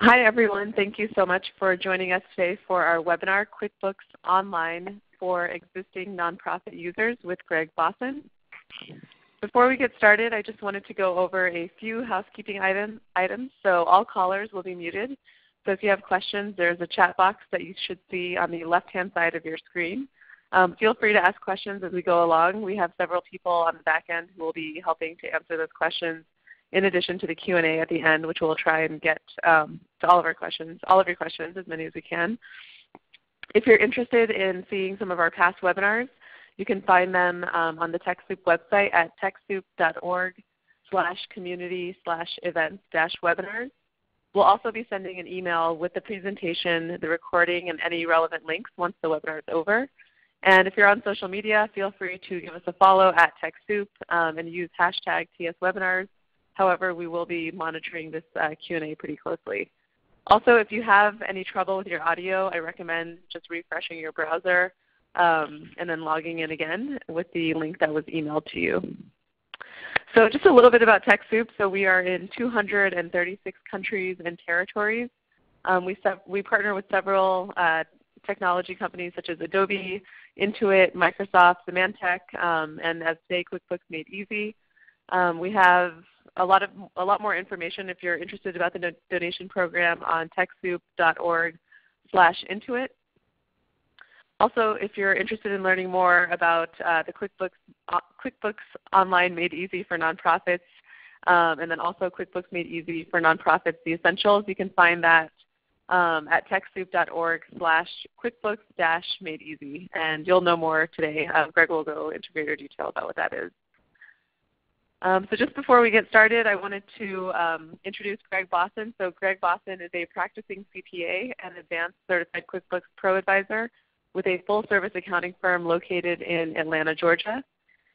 Hi everyone. Thank you so much for joining us today for our webinar, QuickBooks Online for Existing Nonprofit Users with Gregg Bossen. Before we get started, I just wanted to go over a few housekeeping item, items. So all callers will be muted. So if you have questions, there's a chat box that you should see on the left-hand side of your screen. Um, feel free to ask questions as we go along. We have several people on the back end who will be helping to answer those questions in addition to the Q&A at the end, which we'll try and get um, to all of our questions, all of your questions, as many as we can. If you're interested in seeing some of our past webinars, you can find them um, on the TechSoup website at techsoup.org slash community slash events dash webinars. We'll also be sending an email with the presentation, the recording, and any relevant links once the webinar is over. And if you're on social media, feel free to give us a follow at TechSoup um, and use hashtag TSWebinars. However, we will be monitoring this uh, Q&A pretty closely. Also, if you have any trouble with your audio, I recommend just refreshing your browser um, and then logging in again with the link that was emailed to you. So just a little bit about TechSoup. So we are in 236 countries and territories. Um, we, we, partner with several uh, technology companies such as Adobe, Intuit, Microsoft, Symantec, um, and as today QuickBooks Made Easy. Um, we have a lot, of, a lot more information if you're interested about the donation program on TechSoup.org slash Intuit. Also, if you're interested in learning more about uh, the QuickBooks, uh, QuickBooks Online Made Easy for Nonprofits, um, and then also QuickBooks Made Easy for Nonprofits, the Essentials, you can find that um, at TechSoup.org slash QuickBooks Made Easy. And you'll know more today. Uh, Gregg will go into greater detail about what that is. Um, so just before we get started, I wanted to um, introduce Gregg Bossen. So Gregg Bossen is a practicing CPA and advanced certified QuickBooks Pro advisor with a full-service accounting firm located in Atlanta, Georgia.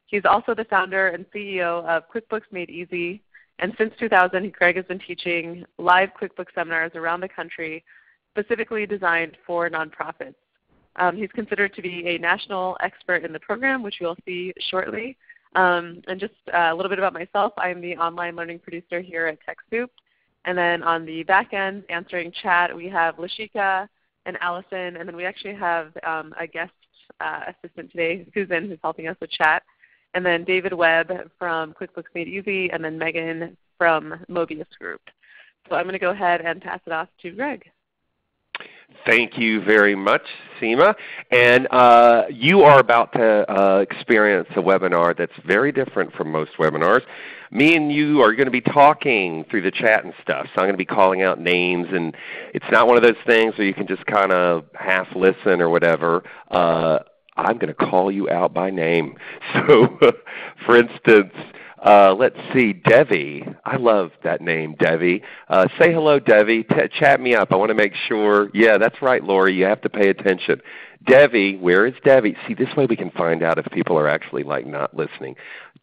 He's also the founder and CEO of QuickBooks Made Easy, and since 2000, Greg has been teaching live QuickBooks seminars around the country specifically designed for nonprofits. Um, he's considered to be a national expert in the program, which you'll see shortly. Um, and just uh, a little bit about myself, I'm the online learning producer here at TechSoup. And then on the back end, answering chat, we have Lashika, and Allison. And then we actually have um, a guest uh, assistant today, Susan, who's helping us with chat. And then David Webb from QuickBooks Made Easy, and then Megan from Mobius Group. So I'm going to go ahead and pass it off to Greg. Thank you very much, Seema. And uh, you are about to uh, experience a webinar that's very different from most webinars. Me and you are going to be talking through the chat and stuff. So I'm going to be calling out names, and it's not one of those things where you can just kind of half listen or whatever. Uh, I'm going to call you out by name. So, for instance, uh, let's see, Devi. I love that name, Devi. Uh, say hello, Devi. T chat me up. I want to make sure. Yeah, that's right, Lori. You have to pay attention. Devi, where is Devi? See, this way we can find out if people are actually like not listening.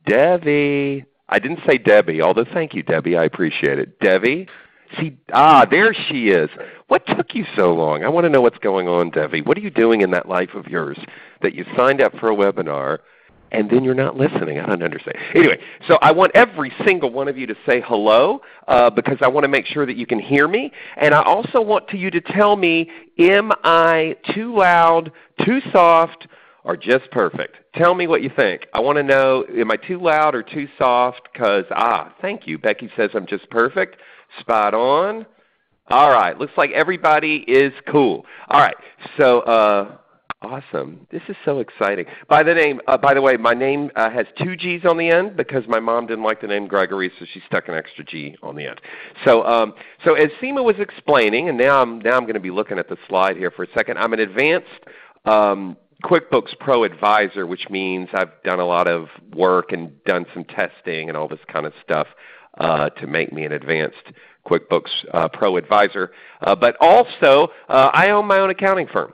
Devi. I didn't say Debbie, although thank you, Debbie. I appreciate it. Debbie? See, ah, there she is. What took you so long? I want to know what's going on, Debbie. What are you doing in that life of yours that you signed up for a webinar and then you're not listening. I don't understand. Anyway, so I want every single one of you to say hello uh, because I want to make sure that you can hear me. And I also want to you to tell me, am I too loud, too soft, or just perfect? Tell me what you think. I want to know, am I too loud or too soft? Because, ah, thank you. Becky says I'm just perfect. Spot on. All right. Looks like everybody is cool. All right. So, uh, Awesome. This is so exciting. By the name, uh, by the way, my name uh, has two G's on the end because my mom didn't like the name Gregory, so she stuck an extra G on the end. So, um, so as Seema was explaining, and now I'm now I'm going to be looking at the slide here for a second. I'm an advanced um, QuickBooks Pro Advisor, which means I've done a lot of work and done some testing and all this kind of stuff uh, to make me an advanced QuickBooks uh, Pro Advisor. Uh, but also, uh, I own my own accounting firm,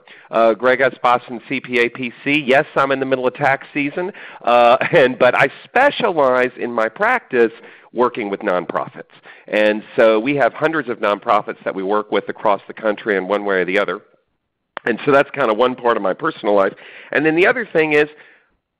Gregg S. Bossen CPA PC. Yes, I'm in the middle of tax season, and, but I specialize in my practice working with nonprofits. And so we have hundreds of nonprofits that we work with across the country in one way or the other. And so that's kind of one part of my personal life. And then the other thing is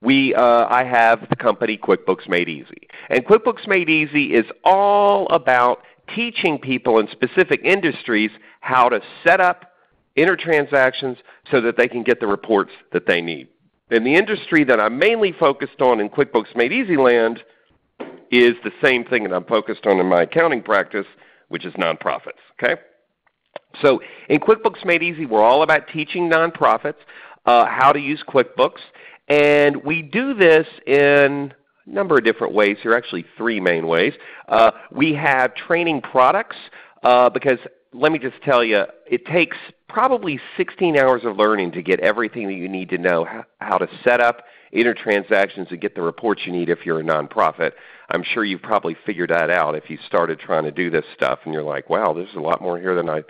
we, uh, I have the company QuickBooks Made Easy. And QuickBooks Made Easy is all about teaching people in specific industries how to set up enter transactions so that they can get the reports that they need. And the industry that I'm mainly focused on in QuickBooks Made Easy land is the same thing that I'm focused on in my accounting practice, which is nonprofits. Okay? So in QuickBooks Made Easy, we're all about teaching nonprofits uh, how to use QuickBooks. And we do this in a number of different ways. Here actually three main ways. Uh, we have training products uh, because let me just tell you, it takes probably 16 hours of learning to get everything that you need to know how to set up enter transactions and get the reports you need if you're a nonprofit. I'm sure you've probably figured that out if you started trying to do this stuff and you're like, wow, there's a lot more here than I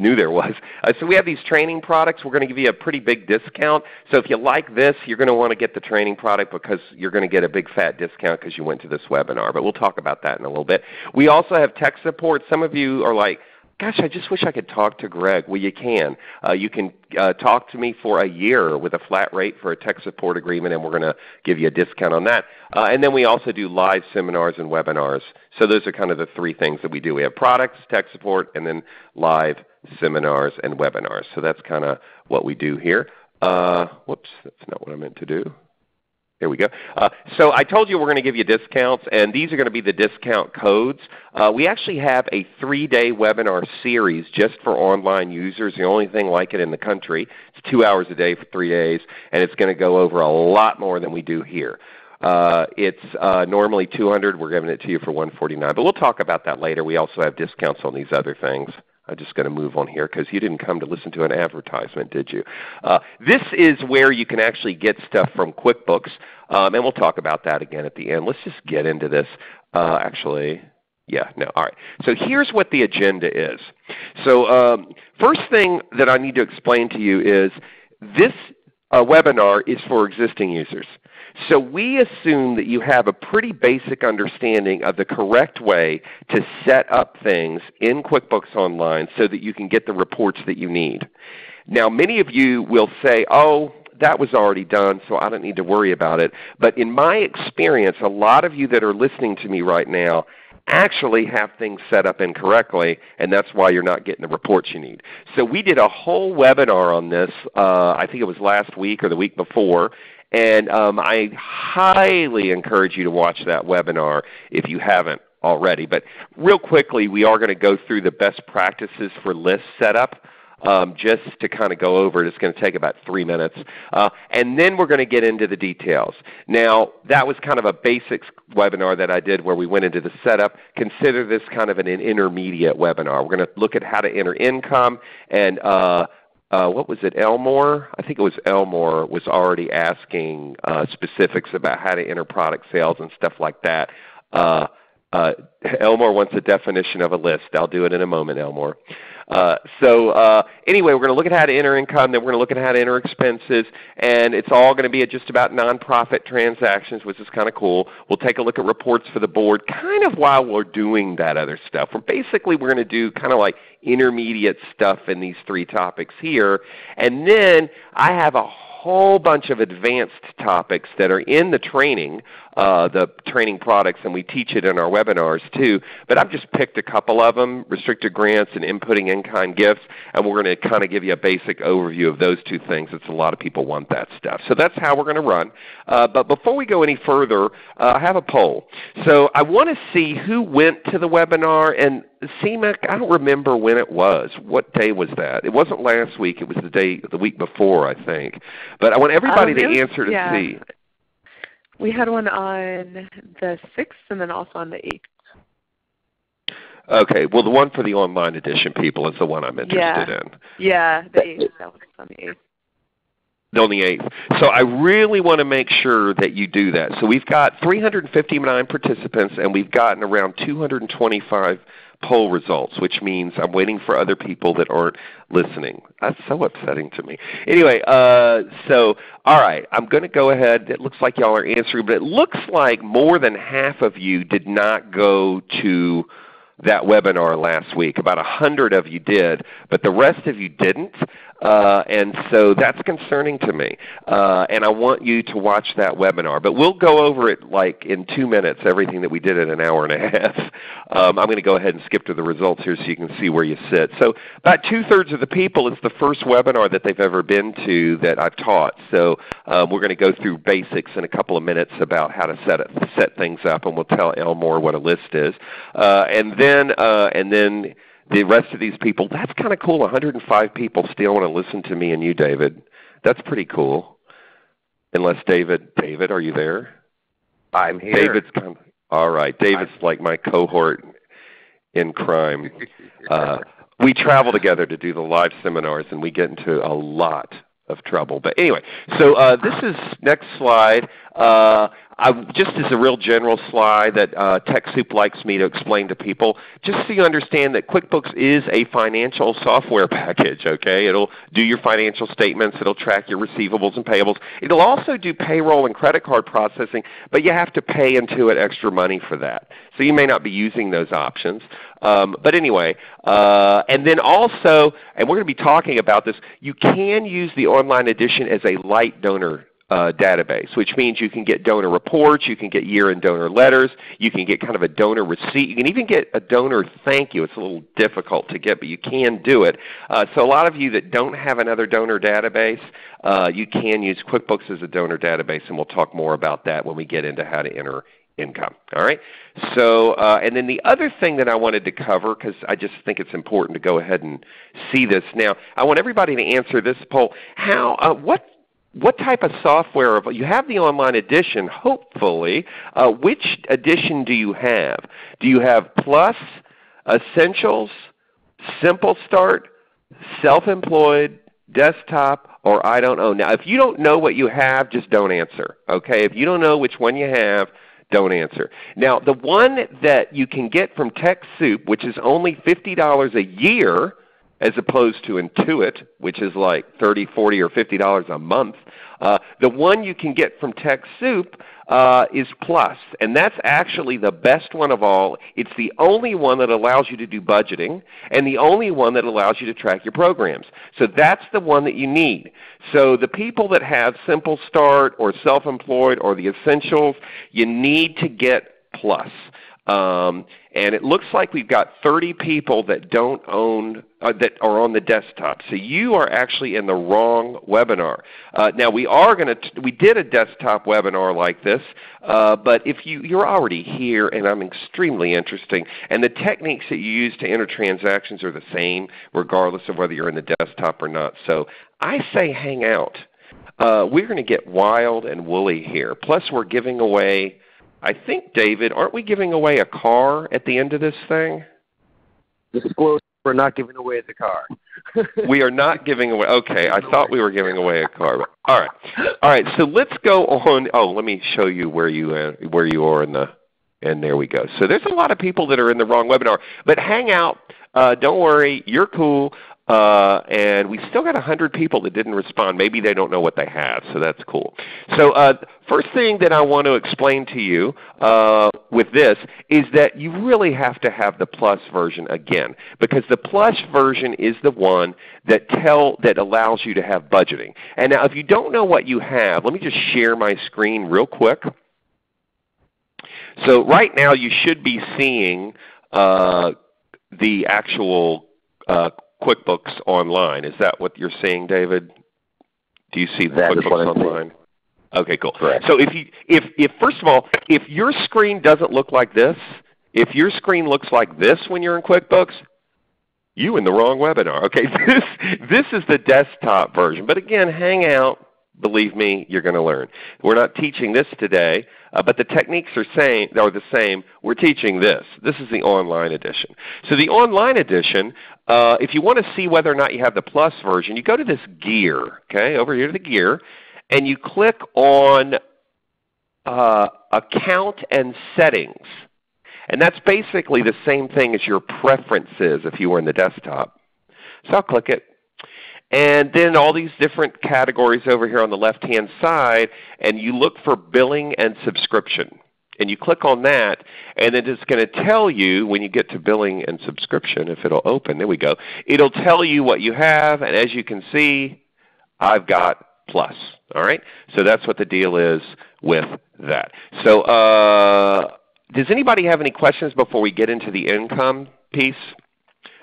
knew there was. Uh, so we have these training products. We're going to give you a pretty big discount. So if you like this, you're going to want to get the training product because you're going to get a big fat discount because you went to this webinar. But we'll talk about that in a little bit. We also have tech support. Some of you are like, gosh, I just wish I could talk to Gregg. Well, you can. Uh, you can uh, talk to me for a year with a flat rate for a tech support agreement, and we're going to give you a discount on that. Uh, and then we also do live seminars and webinars. So those are kind of the three things that we do. We have products, tech support, and then live seminars and webinars. So that's kind of what we do here. Uh, whoops, that's not what I meant to do. There we go. Uh, so I told you we're going to give you discounts, and these are going to be the discount codes. Uh, we actually have a three-day webinar series just for online users, the only thing like it in the country. It's two hours a day for three days, and it's going to go over a lot more than we do here. Uh, it's uh, normally 200. We're giving it to you for 149, but we'll talk about that later. We also have discounts on these other things. I'm just going to move on here because you didn't come to listen to an advertisement, did you? Uh, this is where you can actually get stuff from QuickBooks, um, and we'll talk about that again at the end. Let's just get into this. Uh, actually, yeah, no, all right. So here's what the agenda is. So um, first thing that I need to explain to you is this uh, webinar is for existing users. So we assume that you have a pretty basic understanding of the correct way to set up things in QuickBooks Online so that you can get the reports that you need. Now many of you will say, oh, that was already done, so I don't need to worry about it. But in my experience, a lot of you that are listening to me right now actually have things set up incorrectly, and that's why you're not getting the reports you need. So we did a whole webinar on this, uh, I think it was last week or the week before, and um, I highly encourage you to watch that webinar if you haven't already. But real quickly, we are going to go through the best practices for list setup. Um, just to kind of go over it. It's going to take about three minutes. Uh, and then we're going to get into the details. Now, that was kind of a basics webinar that I did where we went into the setup. Consider this kind of an, intermediate webinar. We're going to look at how to enter income and uh, uh, what was it, Elmore? I think it was Elmore was already asking uh, specifics about how to enter product sales and stuff like that. Uh, uh, Elmore wants a definition of a list. I'll do it in a moment, Elmore. Uh, so uh, anyway, we're going to look at how to enter income, then we're going to look at how to enter expenses, and it's all going to be just about nonprofit transactions, which is kind of cool. We'll take a look at reports for the board kind of while we're doing that other stuff. We're basically we're going to do kind of like intermediate stuff in these three topics here. And then I have a whole bunch of advanced topics that are in the training, uh, the training products, and we teach it in our webinars too. But I've just picked a couple of them, restricted grants and inputting in-kind gifts, and we're going to kind of give you a basic overview of those two things. It's a lot of people want that stuff. So that's how we're going to run. Uh, but before we go any further, uh, I have a poll. So I want to see who went to the webinar, and CMAC, I don't remember when it was. What day was that? It wasn't last week. It was the day, the week before, I think. But I want everybody um, to answer to yeah. see. We had one on the 6th and then also on the 8th. Okay. Well, the one for the online edition people is the one I'm interested yeah. in. Yeah, the 8th. That was on the 8th on the 8th. So I really want to make sure that you do that. So we've got 359 participants and we've gotten around 225 poll results, which means I'm waiting for other people that aren't listening. That's so upsetting to me. Anyway, uh, so all right, I'm going to go ahead. It looks like y'all are answering, but it looks like more than half of you did not go to that webinar last week. About a hundred of you did, but the rest of you didn't. Uh, and so that's concerning to me. Uh, and I want you to watch that webinar. But we'll go over it like in two minutes, everything that we did in an hour and a half. Um, I'm going to go ahead and skip to the results here so you can see where you sit. So about two-thirds of the people, it's the first webinar that they've ever been to that I've taught. So um, we're going to go through basics in a couple of minutes about how to set, it, set things up, and we'll tell Elmore what a list is. Uh, and then, uh, and then the rest of these people, that's kind of cool. 105 people still want to listen to me and you, David. That's pretty cool. Unless David, David, are you there? I'm here. David's kind of, all right. David's I'm, like my cohort in crime. Uh, we travel together to do the live seminars, and we get into a lot of trouble. But anyway, so uh, this is next slide. Uh, I, just as a real general slide that uh, TechSoup likes me to explain to people, just so you understand that QuickBooks is a financial software package. Okay, it'll do your financial statements, it'll track your receivables and payables. It'll also do payroll and credit card processing, but you have to pay into it extra money for that. So you may not be using those options. Um, but anyway, uh, and then also, and we're going to be talking about this, you can use the online edition as a light donor uh, database, which means you can get donor reports, you can get year-end donor letters, you can get kind of a donor receipt, you can even get a donor thank you. It's a little difficult to get, but you can do it. Uh, so a lot of you that don't have another donor database, uh, you can use QuickBooks as a donor database, and we'll talk more about that when we get into how to enter income. All right. So, uh, and then the other thing that I wanted to cover, because I just think it's important to go ahead and see this now. I want everybody to answer this poll. How, uh, what what type of software, you have the online edition, hopefully. Uh, which edition do you have? Do you have Plus, Essentials, Simple Start, Self-Employed, Desktop, or I don't know? Now if you don't know what you have, just don't answer. Okay? If you don't know which one you have, don't answer. Now the one that you can get from TechSoup, which is only $50 a year, as opposed to Intuit, which is like 30 40 or $50 a month. Uh, the one you can get from TechSoup uh, is Plus, and that's actually the best one of all. It's the only one that allows you to do budgeting and the only one that allows you to track your programs. So that's the one that you need. So the people that have Simple Start or Self-Employed or the Essentials, you need to get Plus. Um, and it looks like we've got 30 people that don't own uh, that are on the desktop. So you are actually in the wrong webinar. Uh, now we are going to we did a desktop webinar like this, uh, but if you you're already here, and I'm extremely interesting, and the techniques that you use to enter transactions are the same regardless of whether you're in the desktop or not. So I say hang out. Uh, we're going to get wild and woolly here. Plus we're giving away I think, David, aren't we giving away a car at the end of this thing? Disclose we're not giving away the car. we are not giving away. Okay, I thought we were giving away a car. All right, all right. So let's go on. Oh, let me show you where you uh, where you are in the. And there we go. So there's a lot of people that are in the wrong webinar. But hang out. Uh, don't worry. You're cool. Uh, and we still got 100 people that didn't respond. Maybe they don't know what they have, so that's cool. So uh, first thing that I want to explain to you uh, with this is that you really have to have the Plus version again, because the Plus version is the one that tell that allows you to have budgeting. And now, if you don't know what you have, let me just share my screen real quick. So right now, you should be seeing uh, the actual uh, QuickBooks Online. Is that what you're seeing, David? Do you see the that QuickBooks Online? Okay, cool. Correct. So if you if if first of all, if your screen doesn't look like this, if your screen looks like this when you're in QuickBooks, you in the wrong webinar. Okay, this this is the desktop version. But again, hang out. Believe me, you're going to learn. We're not teaching this today. Uh, but the techniques are, same, are the same. We're teaching this. This is the online edition. So the online edition, uh, if you want to see whether or not you have the plus version, you go to this gear, okay, over here to the gear, and you click on uh, account and settings. And that's basically the same thing as your preferences if you were in the desktop. So I'll click it. And then all these different categories over here on the left-hand side, and you look for billing and subscription. and you click on that, and then it's going to tell you when you get to billing and subscription, if it'll open, there we go. It'll tell you what you have, and as you can see, I've got plus. All right, so that's what the deal is with that. So, uh, does anybody have any questions before we get into the income piece?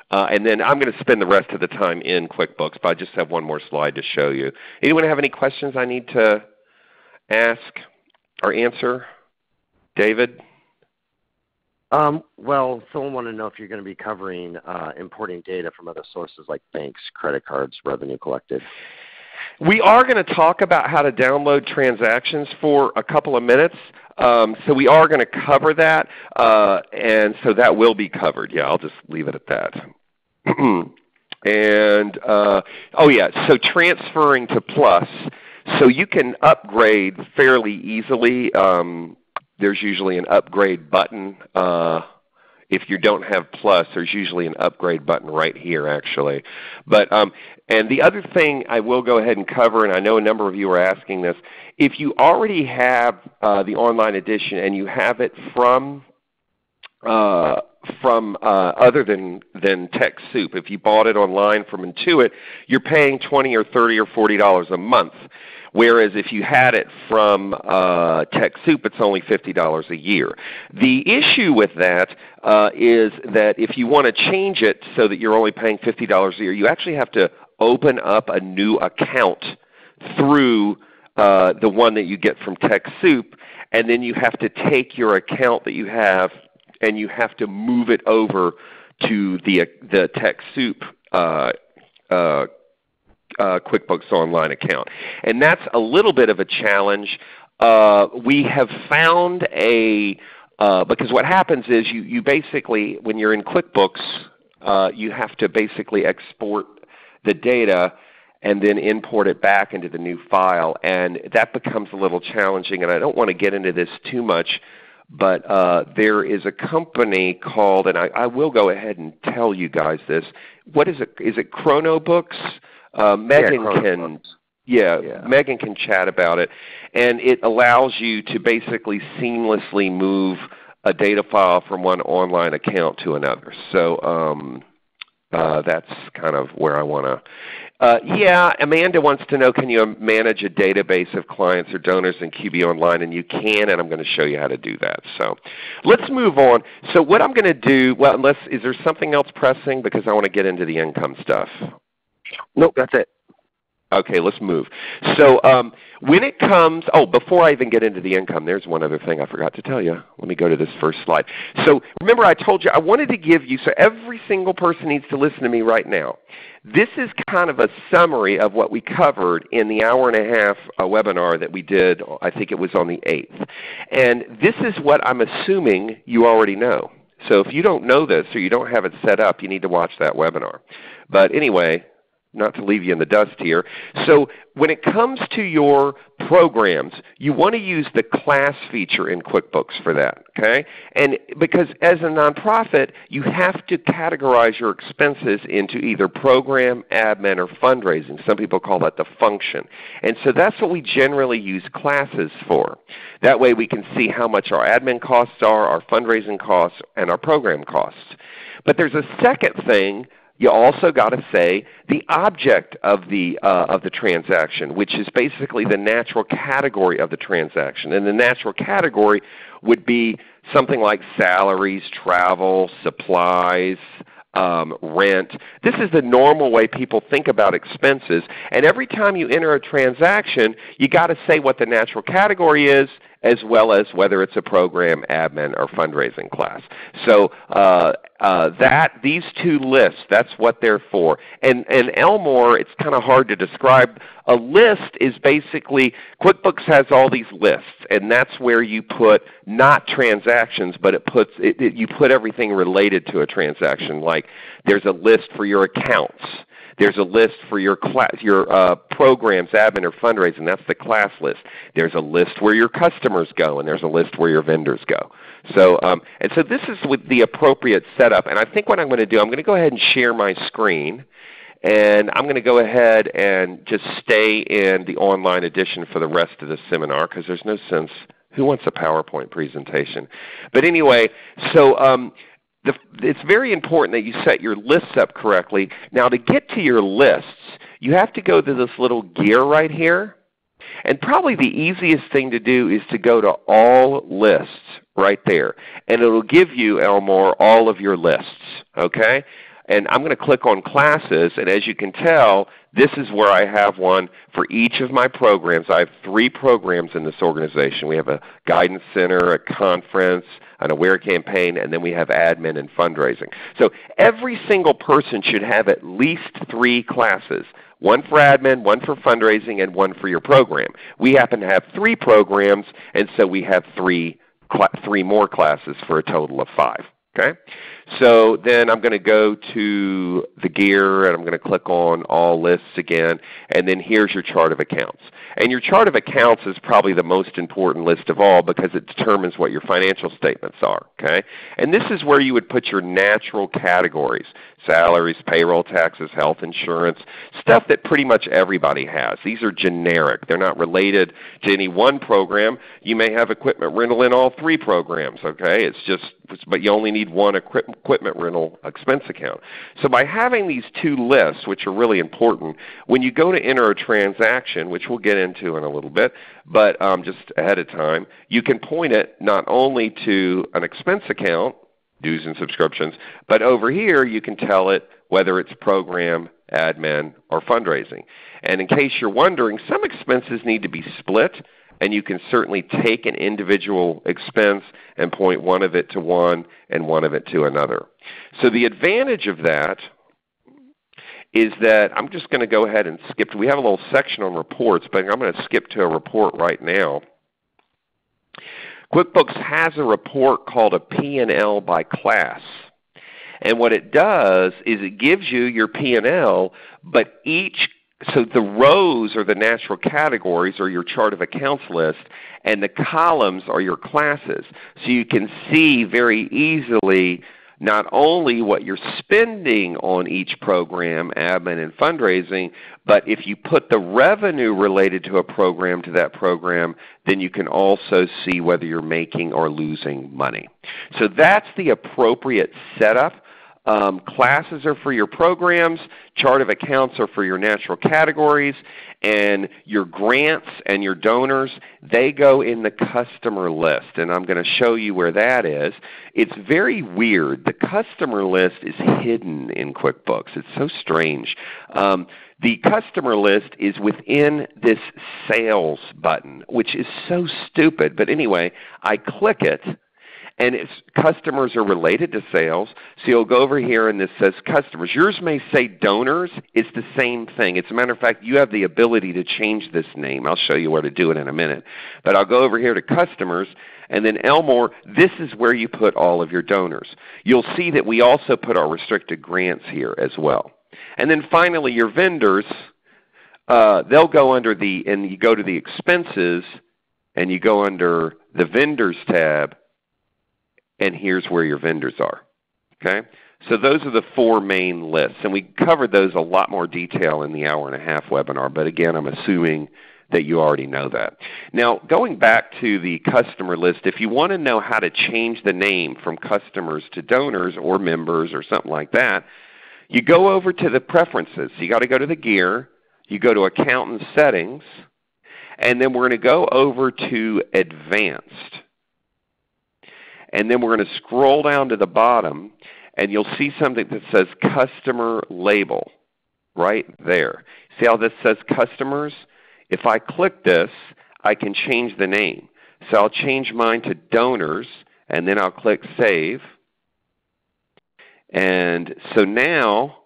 Uh, and then I'm going to spend the rest of the time in QuickBooks, but I just have one more slide to show you. Anyone have any questions I need to ask or answer? David? Um, well, someone wanted to know if you're going to be covering uh, importing data from other sources like banks, credit cards, revenue collected. We are going to talk about how to download transactions for a couple of minutes. Um, so we are going to cover that, uh, and so that will be covered. Yeah, I'll just leave it at that. and uh, oh yeah, so transferring to Plus, so you can upgrade fairly easily. Um, there's usually an upgrade button. Uh, if you don't have Plus, there's usually an upgrade button right here actually. But um, and the other thing I will go ahead and cover, and I know a number of you are asking this, if you already have uh, the online edition and you have it from uh, from uh, other than than TechSoup. If you bought it online from Intuit, you're paying twenty or thirty or forty dollars a month. Whereas if you had it from uh, TechSoup, it's only $50 a year. The issue with that uh, is that if you want to change it so that you're only paying $50 a year, you actually have to open up a new account through uh, the one that you get from TechSoup, and then you have to take your account that you have and you have to move it over to the, the TechSoup uh, uh, uh, QuickBooks Online account. And that's a little bit of a challenge. Uh, we have found a uh, because what happens is you, you basically when you're in QuickBooks uh, you have to basically export the data and then import it back into the new file and that becomes a little challenging and I don't want to get into this too much but uh, there is a company called and I, I, will go ahead and tell you guys this. What is it? Is it ChronoBooks? Uh, Megan yeah, can yeah, yeah, Megan can chat about it, and it allows you to basically seamlessly move a data file from one online account to another. So um, uh, that's kind of where I want to. Uh, yeah, Amanda wants to know, can you manage a database of clients or donors in QB Online? And you can, and I'm going to show you how to do that. So let's move on. So what I'm going to do, well, unless, is there something else pressing? Because I want to get into the income stuff. Nope, that's it. Okay, let's move. So um, when it comes, oh, before I even get into the income, there's one other thing I forgot to tell you. Let me go to this first slide. So remember I told you I wanted to give you, so every single person needs to listen to me right now. This is kind of a summary of what we covered in the hour and a half uh, webinar that we did, I think it was on the 8th. And this is what I'm assuming you already know. So if you don't know this or you don't have it set up, you need to watch that webinar. But anyway, not to leave you in the dust here. So when it comes to your programs, you want to use the class feature in QuickBooks for that. Okay? And because as a nonprofit, you have to categorize your expenses into either program, admin, or fundraising. Some people call that the function. And so that's what we generally use classes for. That way we can see how much our admin costs are, our fundraising costs, and our program costs. But there's a second thing you also got to say the object of the, uh, of the transaction, which is basically the natural category of the transaction. And the natural category would be something like salaries, travel, supplies, um, rent. This is the normal way people think about expenses. And every time you enter a transaction, you got to say what the natural category is as well as whether it's a program, admin, or fundraising class. So uh, uh, that these two lists, that's what they're for. And, and Elmore, it's kind of hard to describe. A list is basically QuickBooks has all these lists, and that's where you put not transactions, but it puts it, it, you put everything related to a transaction. Like there's a list for your accounts. There's a list for your class, your uh, programs, admin, or fundraising. That's the class list. There's a list where your customers go, and there's a list where your vendors go. So, um, and so this is with the appropriate setup. And I think what I'm going to do, I'm going to go ahead and share my screen. And I'm going to go ahead and just stay in the online edition for the rest of the seminar because there's no sense Who wants a PowerPoint presentation? But anyway, so um, the, it's very important that you set your lists up correctly. Now to get to your lists, you have to go to this little gear right here. And probably the easiest thing to do is to go to All Lists right there. And it will give you, Elmore, all of your lists. Okay? And I'm going to click on Classes, and as you can tell, this is where I have one for each of my programs. I have three programs in this organization. We have a Guidance Center, a conference, an Aware campaign, and then we have admin and fundraising. So every single person should have at least three classes. One for admin, one for fundraising, and one for your program. We happen to have three programs, and so we have three, three more classes for a total of five. Okay? So then I'm going to go to the gear and I'm going to click on all lists again and then here's your chart of accounts. And your chart of accounts is probably the most important list of all because it determines what your financial statements are. Okay? And this is where you would put your natural categories, salaries, payroll taxes, health insurance, stuff that pretty much everybody has. These are generic. They're not related to any one program. You may have equipment rental in all three programs. Okay? It's just but you only need one equipment rental expense account. So by having these two lists, which are really important, when you go to enter a transaction, which we'll get into in a little bit, but um, just ahead of time, you can point it not only to an expense account, dues and subscriptions, but over here you can tell it whether it's program, admin, or fundraising. And in case you're wondering, some expenses need to be split and you can certainly take an individual expense and point one of it to one and one of it to another. So the advantage of that is that I'm just going to go ahead and skip. We have a little section on reports, but I'm going to skip to a report right now. QuickBooks has a report called a P&L by class. And what it does is it gives you your P&L, but each so the rows are the natural categories or your chart of accounts list, and the columns are your classes. So you can see very easily not only what you're spending on each program, admin and fundraising, but if you put the revenue related to a program to that program, then you can also see whether you're making or losing money. So that's the appropriate setup um, classes are for your programs, chart of accounts are for your natural categories, and your grants and your donors, they go in the customer list. And I'm going to show you where that is. It's very weird. The customer list is hidden in QuickBooks. It's so strange. Um, the customer list is within this sales button, which is so stupid. But anyway, I click it and its customers are related to sales. So you'll go over here and this says customers. Yours may say donors. It's the same thing. As a matter of fact, you have the ability to change this name. I'll show you where to do it in a minute. But I'll go over here to customers, and then Elmore, this is where you put all of your donors. You'll see that we also put our restricted grants here as well. And then finally, your vendors, uh, they'll go under the, and you go to the expenses, and you go under the vendors tab, and here's where your vendors are. Okay? So those are the four main lists, and we covered those a lot more detail in the hour and a half webinar, but again, I'm assuming that you already know that. Now, going back to the customer list, if you want to know how to change the name from customers to donors or members or something like that, you go over to the preferences. So you got to go to the gear, you go to account and settings, and then we're going to go over to advanced. And then we're going to scroll down to the bottom, and you'll see something that says Customer Label right there. See how this says Customers? If I click this, I can change the name. So I'll change mine to Donors, and then I'll click Save. And so now,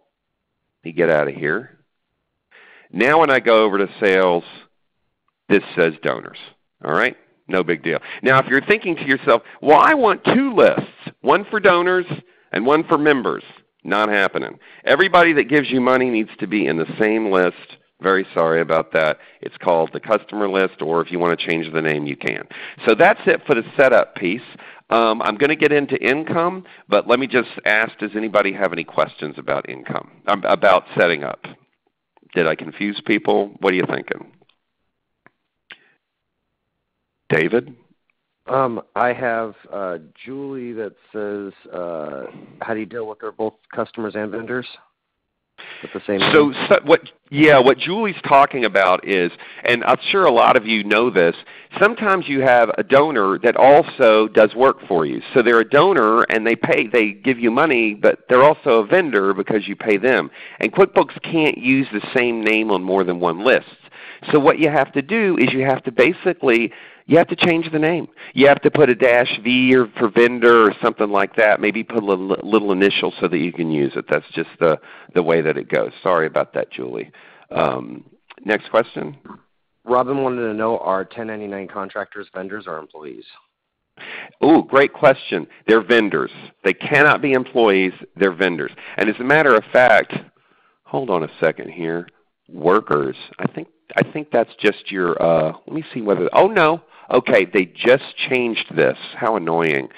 let me get out of here. Now when I go over to Sales, this says Donors. All right? No big deal. Now, if you're thinking to yourself, well, I want two lists, one for donors and one for members, not happening. Everybody that gives you money needs to be in the same list. Very sorry about that. It's called the customer list, or if you want to change the name, you can. So that's it for the setup piece. Um, I'm going to get into income, but let me just ask, does anybody have any questions about income, um, about setting up? Did I confuse people? What are you thinking? David? Um, I have uh, Julie that says, uh, "How do you deal with their both customers and vendors?" With the same. So, so what? Yeah, what Julie's talking about is, and I'm sure a lot of you know this. Sometimes you have a donor that also does work for you. So they're a donor and they pay, they give you money, but they're also a vendor because you pay them. And QuickBooks can't use the same name on more than one list. So what you have to do is you have to basically you have to change the name. You have to put a dash V or for vendor or something like that. Maybe put a little, little initial so that you can use it. That's just the, the way that it goes. Sorry about that, Julie. Um, next question. Robin wanted to know, are 1099 contractors vendors or employees? Oh, great question. They're vendors. They cannot be employees. They're vendors. And as a matter of fact, hold on a second here. Workers. I think I think that's just your. Uh, let me see whether. Oh no, Okay, they just changed this. How annoying.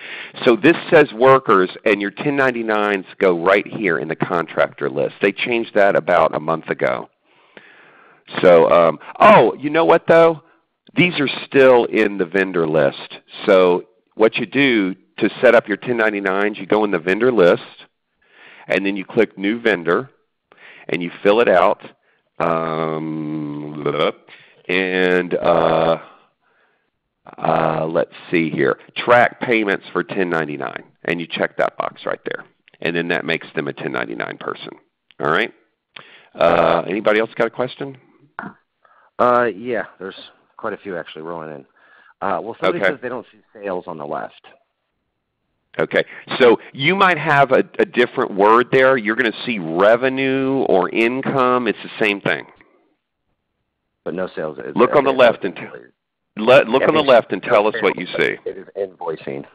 So this says workers, and your 1099s go right here in the contractor list. They changed that about a month ago. So, um, oh, you know what though? These are still in the vendor list. So what you do to set up your 1099s, you go in the vendor list, and then you click New Vendor, and you fill it out. Um, and uh, uh, let's see here, track payments for 1099, and you check that box right there, and then that makes them a 1099 person. All right. Uh, anybody else got a question? Uh, yeah, there's quite a few actually rolling in. Uh, well, somebody okay. says they don't see sales on the left. Okay, so you might have a, a different word there. You're going to see revenue or income. It's the same thing. But no sales. Look on the left and look on the left and tell us what you see. It is invoicing.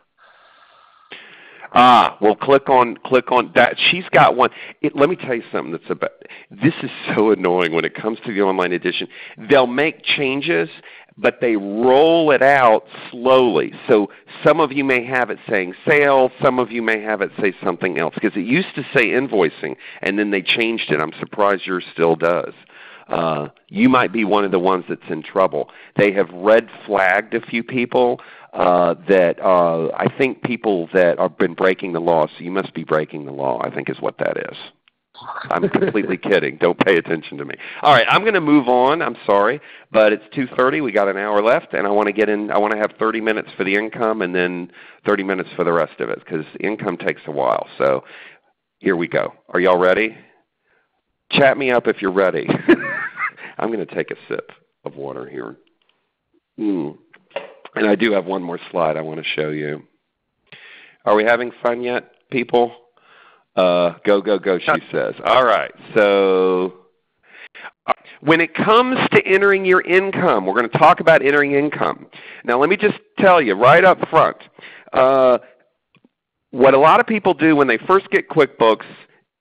Ah, well, click on click on that. She's got one. It, let me tell you something that's about. This is so annoying when it comes to the online edition. They'll make changes, but they roll it out slowly. So some of you may have it saying sales, some of you may have it say something else because it used to say invoicing, and then they changed it. I'm surprised yours still does uh, you might be one of the ones that's in trouble. They have red flagged a few people uh, that uh, I think people that have been breaking the law. So you must be breaking the law. I think is what that is. I'm completely kidding. Don't pay attention to me. All right, I'm going to move on. I'm sorry, but it's 2:30. We got an hour left, and I want to get in. I want to have 30 minutes for the income, and then 30 minutes for the rest of it because income takes a while. So here we go. Are y'all ready? Chat me up if you're ready. I'm going to take a sip of water here. Mm. And I do have one more slide I want to show you. Are we having fun yet, people? Uh, go, go, go, she says. All right. So when it comes to entering your income, we're going to talk about entering income. Now let me just tell you right up front, uh, what a lot of people do when they first get QuickBooks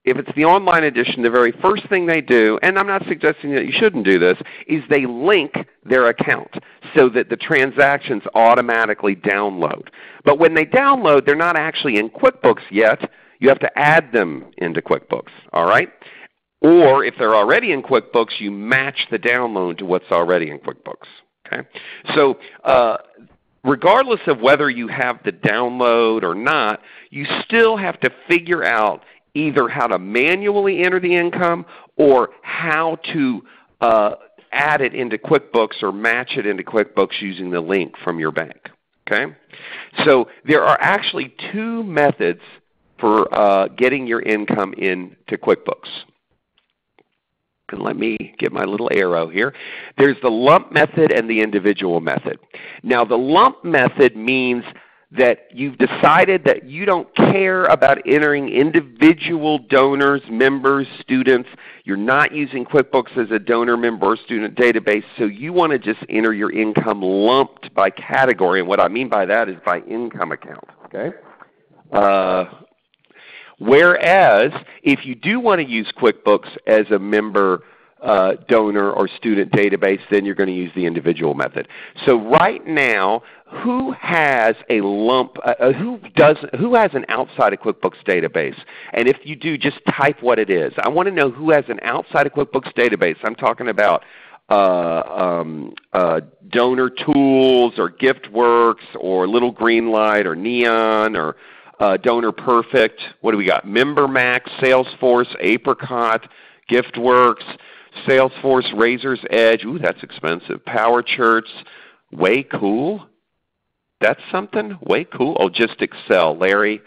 if it's the online edition, the very first thing they do, and I'm not suggesting that you shouldn't do this, is they link their account so that the transactions automatically download. But when they download, they're not actually in QuickBooks yet. You have to add them into QuickBooks, all right? Or if they're already in QuickBooks, you match the download to what's already in QuickBooks. Okay? So uh, regardless of whether you have the download or not, you still have to figure out either how to manually enter the income or how to uh, add it into QuickBooks or match it into QuickBooks using the link from your bank. Okay? So there are actually two methods for uh, getting your income into QuickBooks. And let me get my little arrow here. There's the lump method and the individual method. Now the lump method means that you've decided that you don't care about entering individual donors, members, students. You're not using QuickBooks as a donor, member, or student database, so you want to just enter your income lumped by category. And what I mean by that is by income account. Okay? Uh, whereas if you do want to use QuickBooks as a member uh, donor or student database, then you're going to use the individual method. So right now, who has a lump, uh, uh, who, does, who has an outside of QuickBooks database? And if you do, just type what it is. I want to know who has an outside of QuickBooks database. I'm talking about uh, um, uh, donor tools or giftworks or little green light or neon or uh, donor perfect what do we got membermax salesforce apricot giftworks salesforce Raiser's Edge ooh that's expensive power church way cool that's something way cool oh just excel larry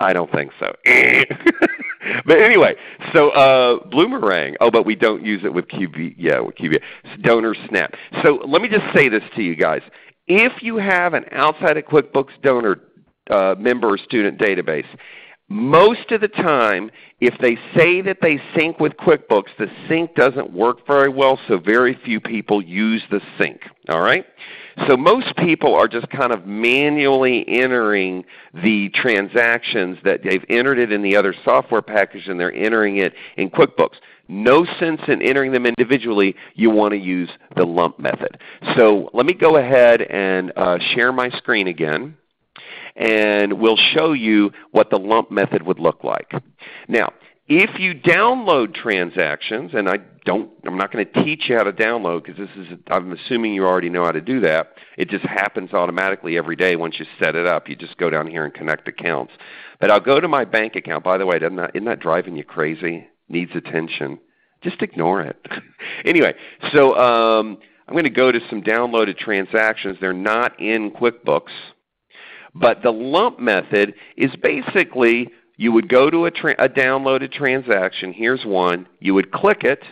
i don't think so but anyway, so uh, Bloomerang. Oh, but we don't use it with QB. Yeah, with QB. Donor Snap. So let me just say this to you guys. If you have an outside of QuickBooks donor uh, member or student database, most of the time, if they say that they sync with QuickBooks, the sync doesn't work very well, so very few people use the sync. All right? So most people are just kind of manually entering the transactions that they've entered it in the other software package and they're entering it in QuickBooks. No sense in entering them individually. You want to use the lump method. So let me go ahead and uh, share my screen again and we'll show you what the lump method would look like. Now, if you download transactions, and I don't, I'm not going to teach you how to download because this is, I'm assuming you already know how to do that. It just happens automatically every day once you set it up. You just go down here and connect accounts. But I'll go to my bank account. By the way, doesn't that, isn't that driving you crazy? Needs attention. Just ignore it. anyway, so um, I'm going to go to some downloaded transactions. They're not in QuickBooks. But the lump method is basically you would go to a, a, downloaded transaction. Here's one. You would click it,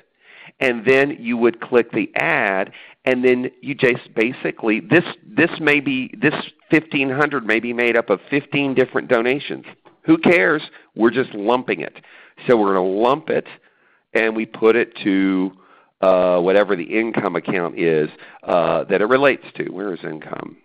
and then you would click the add, and then you just basically this this may be this 1500 may be made up of 15 different donations. Who cares? We're just lumping it. So we're going to lump it, and we put it to uh, whatever the income account is uh, that it relates to. Where is income?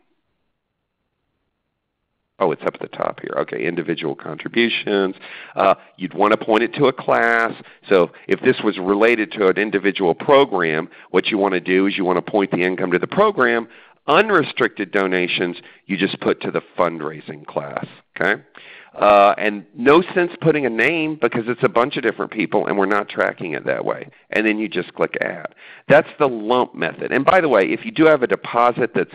Oh, it's up at the top here. Okay, individual contributions. Uh, you'd want to point it to a class. So if this was related to an individual program, what you want to do is you want to point the income to the program. Unrestricted donations, you just put to the fundraising class. Okay? Uh, and no sense putting a name because it's a bunch of different people and we're not tracking it that way. And then you just click Add. That's the lump method. And by the way, if you do have a deposit that's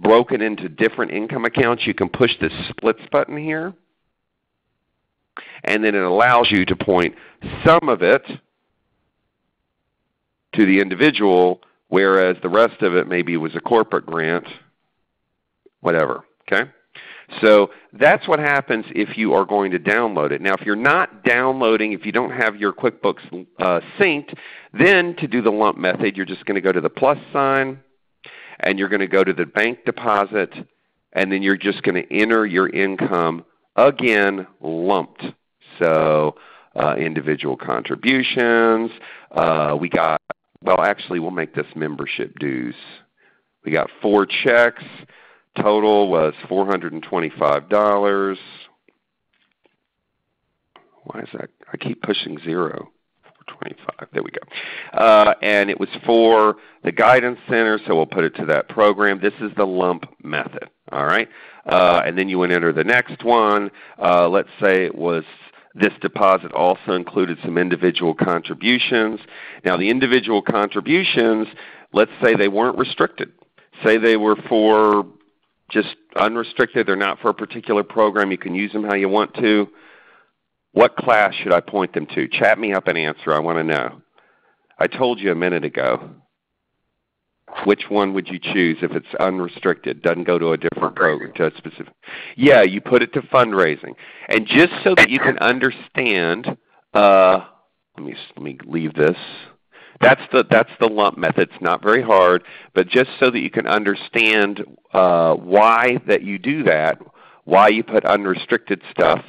broken into different income accounts, you can push this splits button here. And then it allows you to point some of it to the individual, whereas the rest of it maybe was a corporate grant, whatever. Okay? So that's what happens if you are going to download it. Now if you're not downloading, if you don't have your QuickBooks uh, synced, then to do the lump method, you're just going to go to the plus sign, and you're going to go to the bank deposit, and then you're just going to enter your income again lumped. So uh, individual contributions. Uh, we got, well, actually, we'll make this membership dues. We got four checks. Total was $425. Why is that? I keep pushing zero. 25. There we go. Uh, and it was for the Guidance Center, so we'll put it to that program. This is the lump method. All right? Uh, and then you would enter the next one. Uh, let's say it was this deposit also included some individual contributions. Now the individual contributions, let's say they weren't restricted. Say they were for just unrestricted, they're not for a particular program, you can use them how you want to. What class should I point them to? Chat me up an answer. I want to know. I told you a minute ago. Which one would you choose if it's unrestricted, doesn't go to a different program, to a specific? Yeah, you put it to fundraising. And just so that you can understand, uh, let me let me leave this. That's the that's the lump method. It's not very hard, but just so that you can understand uh, why that you do that, why you put unrestricted stuff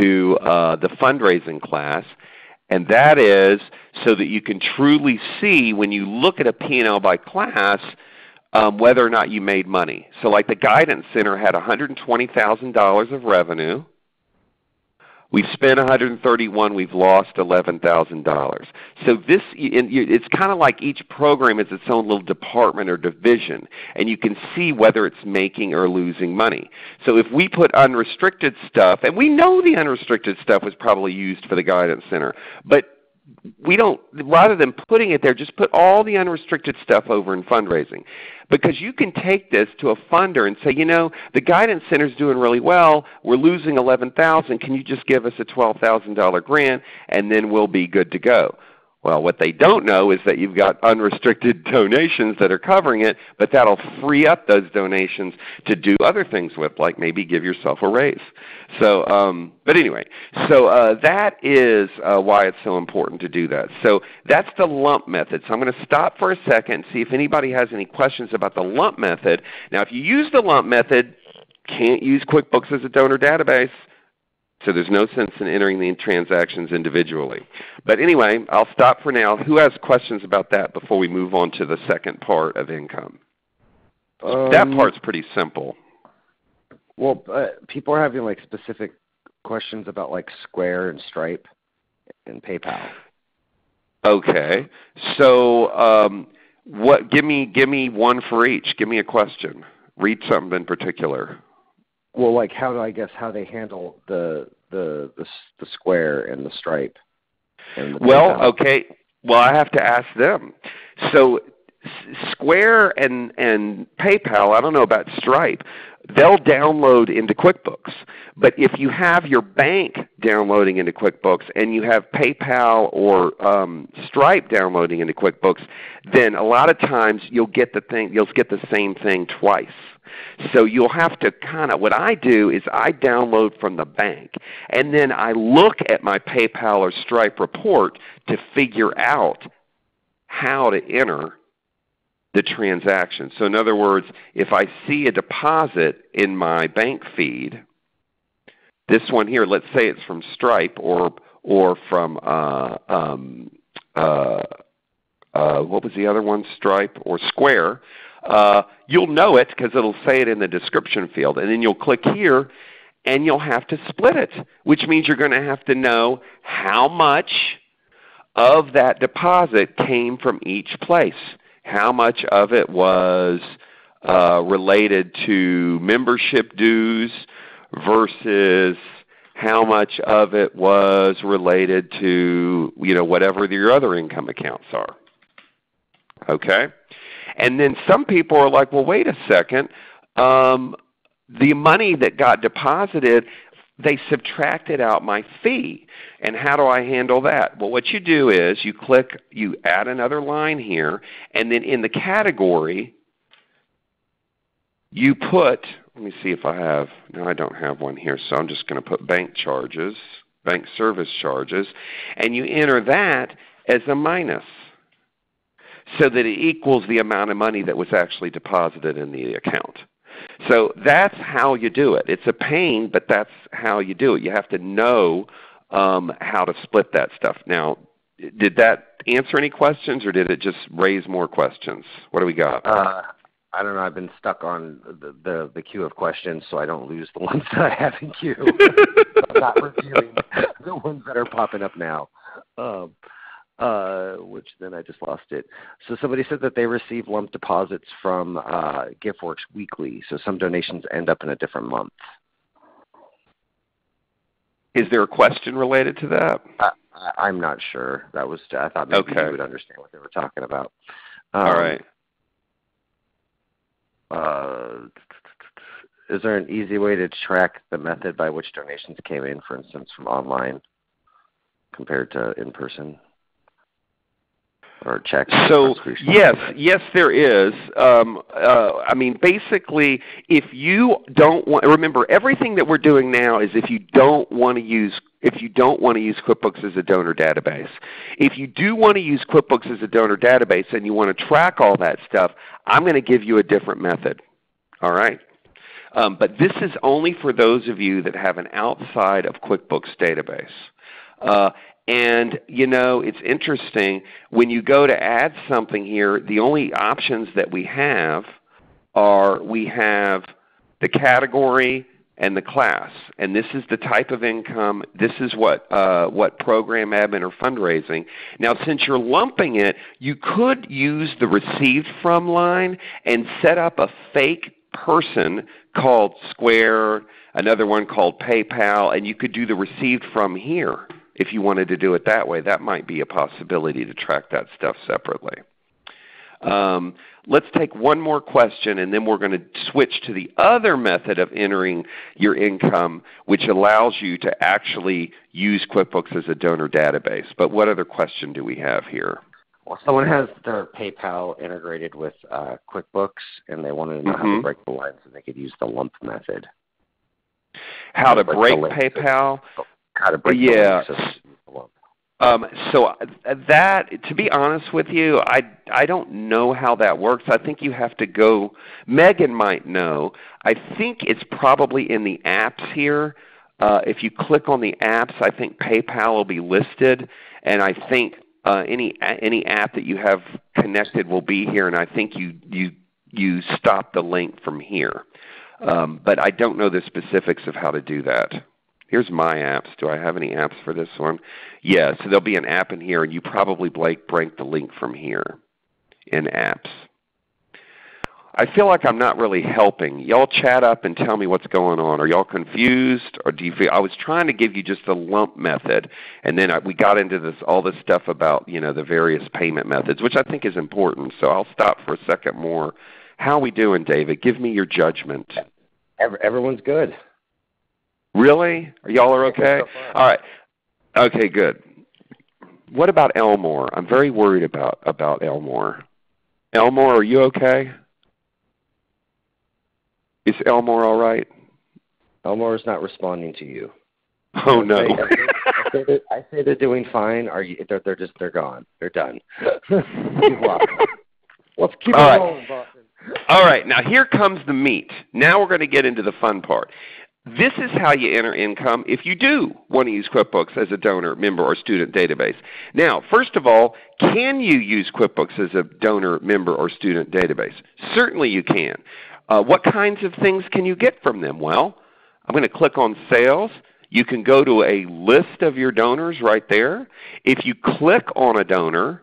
to uh, the fundraising class, and that is so that you can truly see when you look at a P&L by class um, whether or not you made money. So like the Guidance Center had $120,000 of revenue, We've spent 131. We've lost $11,000. So this, it's kind of like each program is its own little department or division, and you can see whether it's making or losing money. So if we put unrestricted stuff, and we know the unrestricted stuff was probably used for the Guidance Center, but we don't rather than putting it there, just put all the unrestricted stuff over in fundraising. Because you can take this to a funder and say, you know, the guidance center is doing really well. We're losing 11,000. Can you just give us a $12,000 grant and then we'll be good to go? Well, what they don't know is that you've got unrestricted donations that are covering it, but that'll free up those donations to do other things with, like maybe give yourself a raise. So, um, but anyway, so uh, that is uh, why it's so important to do that. So that's the lump method. So I'm going to stop for a second and see if anybody has any questions about the lump method. Now, if you use the lump method, can't use QuickBooks as a donor database. So there's no sense in entering the transactions individually. But anyway, I'll stop for now. Who has questions about that before we move on to the second part of income? Um, that part's pretty simple. Well, uh, people are having like specific questions about like Square and Stripe and PayPal. Okay, so um, what? Give me give me one for each. Give me a question. Read something in particular. Well, like how do I guess how they handle the the the, the Square and the Stripe? And the well, okay. Well, I have to ask them. So Square and and PayPal, I don't know about Stripe, they'll download into QuickBooks. But if you have your bank downloading into QuickBooks and you have PayPal or um, Stripe downloading into QuickBooks, then a lot of times you'll get the thing you'll get the same thing twice. So you'll have to kind of, what I do is I download from the bank and then I look at my PayPal or Stripe report to figure out how to enter the transaction. So in other words, if I see a deposit in my bank feed, this one here, let's say it's from Stripe or or from uh, um, uh, uh, what was the other one, Stripe or Square, uh, you'll know it because it'll say it in the description field. And then you'll click here and you'll have to split it, which means you're going to have to know how much of that deposit came from each place. How much of it was uh, related to membership dues versus how much of it was related to you know whatever your other income accounts are. Okay? And then some people are like, well, wait a second. Um, the money that got deposited, they subtracted out my fee. And how do I handle that? Well, what you do is you click, you add another line here, and then in the category, you put, let me see if I have, no I don't have one here, so I'm just going to put bank charges, bank service charges, and you enter that as a minus so that it equals the amount of money that was actually deposited in the account. So that's how you do it. It's a pain, but that's how you do it. You have to know um, how to split that stuff. Now, did that answer any questions, or did it just raise more questions? What do we got? Uh, I don't know. I've been stuck on the, the, the queue of questions, so I don't lose the ones that I have in queue. I'm not reviewing the ones that are popping up now. Um, uh, which then I just lost it. So somebody said that they receive lump deposits from uh, GiftWorks weekly. So some donations end up in a different month. Is there a question related to that? I, am not sure. That was I thought maybe okay. you would understand what they were talking about. Um, All right. Uh, is there an easy way to track the method by which donations came in, for instance, from online compared to in person? Or check? So yes, yes, there is. Um, uh, I mean, basically, if you don't want, remember, everything that we're doing now is if you don't want to use if you don't want to use QuickBooks as a donor database. If you do want to use QuickBooks as a donor database and you want to track all that stuff, I'm going to give you a different method. All right. Um, but this is only for those of you that have an outside of QuickBooks database. Uh, and you know, it's interesting when you go to add something here, the only options that we have are we have the category and the class. And this is the type of income. This is what, uh, what program admin or fundraising. Now since you're lumping it, you could use the received from line and set up a fake person called Square, another one called PayPal, and you could do the received from here if you wanted to do it that way, that might be a possibility to track that stuff separately. Um, let's take one more question and then we're going to switch to the other method of entering your income which allows you to actually use QuickBooks as a donor database. But what other question do we have here? Well, someone has their PayPal integrated with uh, QuickBooks and they wanted to know mm -hmm. how to mm-hmm. break the line so they could use the lump method. How, to break, break PayPal? How to break yeah. um, so uh, that, to be honest with you, I I don't know how that works. I think you have to go. Megan might know. I think it's probably in the apps here. Uh, if you click on the apps, I think PayPal will be listed, and I think uh, any any app that you have connected will be here. And I think you you you stop the link from here. Um, but I don't know the specifics of how to do that. Here's my apps. Do I have any apps for this one? Yeah, so there'll be an app in here, and you probably blake break the link from here in apps. I feel like I'm not really helping. Y'all chat up and tell me what's going on. Are y'all confused, or do you feel? I was trying to give you just the lump method, and then I, we got into this all this stuff about you know the various payment methods, which I think is important. So I'll stop for a second more. How are we doing, David? Give me your judgment. Everyone's good. Really? Y'all are okay? All right. Okay, good. What about Elmore? I'm very worried about about Elmore. Elmore, are you okay? Is Elmore all right? Elmore is not responding to you. Oh no. I say, they're, I say they're doing fine. Are you? They're, they're just they're gone. They're done. Let's keep all it right. Boston. All right. Now here comes the meat. Now we're going to get into the fun part. This is how you enter income if you do want to use QuickBooks as a donor, member, or student database. Now, first of all, can you use QuickBooks as a donor, member, or student database? Certainly you can. Uh, what kinds of things can you get from them? Well, I'm going to click on Sales. You can go to a list of your donors right there. If you click on a donor,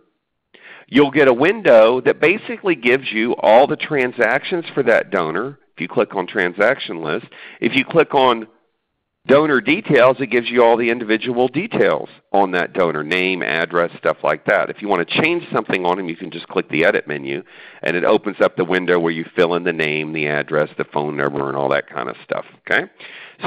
you'll get a window that basically gives you all the transactions for that donor if you click on transaction list. If you click on donor details, it gives you all the individual details on that donor, name, address, stuff like that. If you want to change something on them, you can just click the Edit menu, and it opens up the window where you fill in the name, the address, the phone number, and all that kind of stuff. Okay?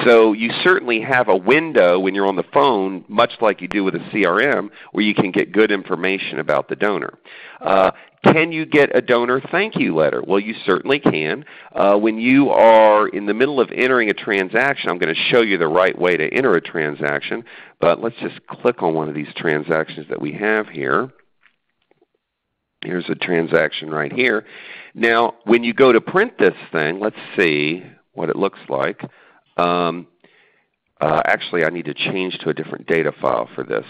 So you certainly have a window when you're on the phone, much like you do with a CRM, where you can get good information about the donor. Uh, can you get a donor thank you letter? Well, you certainly can. Uh, when you are in the middle of entering a transaction, I'm going to show you the right way to enter a transaction, but let's just click on one of these transactions that we have here. Here's a transaction right here. Now, when you go to print this thing, let's see what it looks like. Um, uh, actually, I need to change to a different data file for this.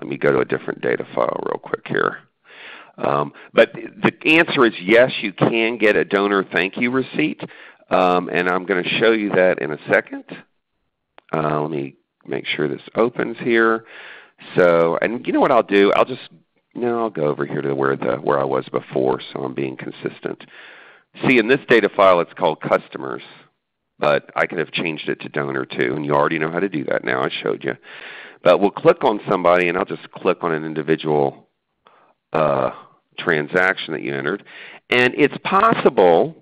Let me go to a different data file real quick here. Um, but the answer is yes, you can get a donor thank you receipt, um, and I'm going to show you that in a second. Uh, let me make sure this opens here. So, and you know what I'll do? I'll just no, I'll go over here to where the where I was before, so I'm being consistent. See, in this data file, it's called customers, but I could have changed it to donor too, and you already know how to do that now. I showed you. But we'll click on somebody, and I'll just click on an individual uh, transaction that you entered. And it's possible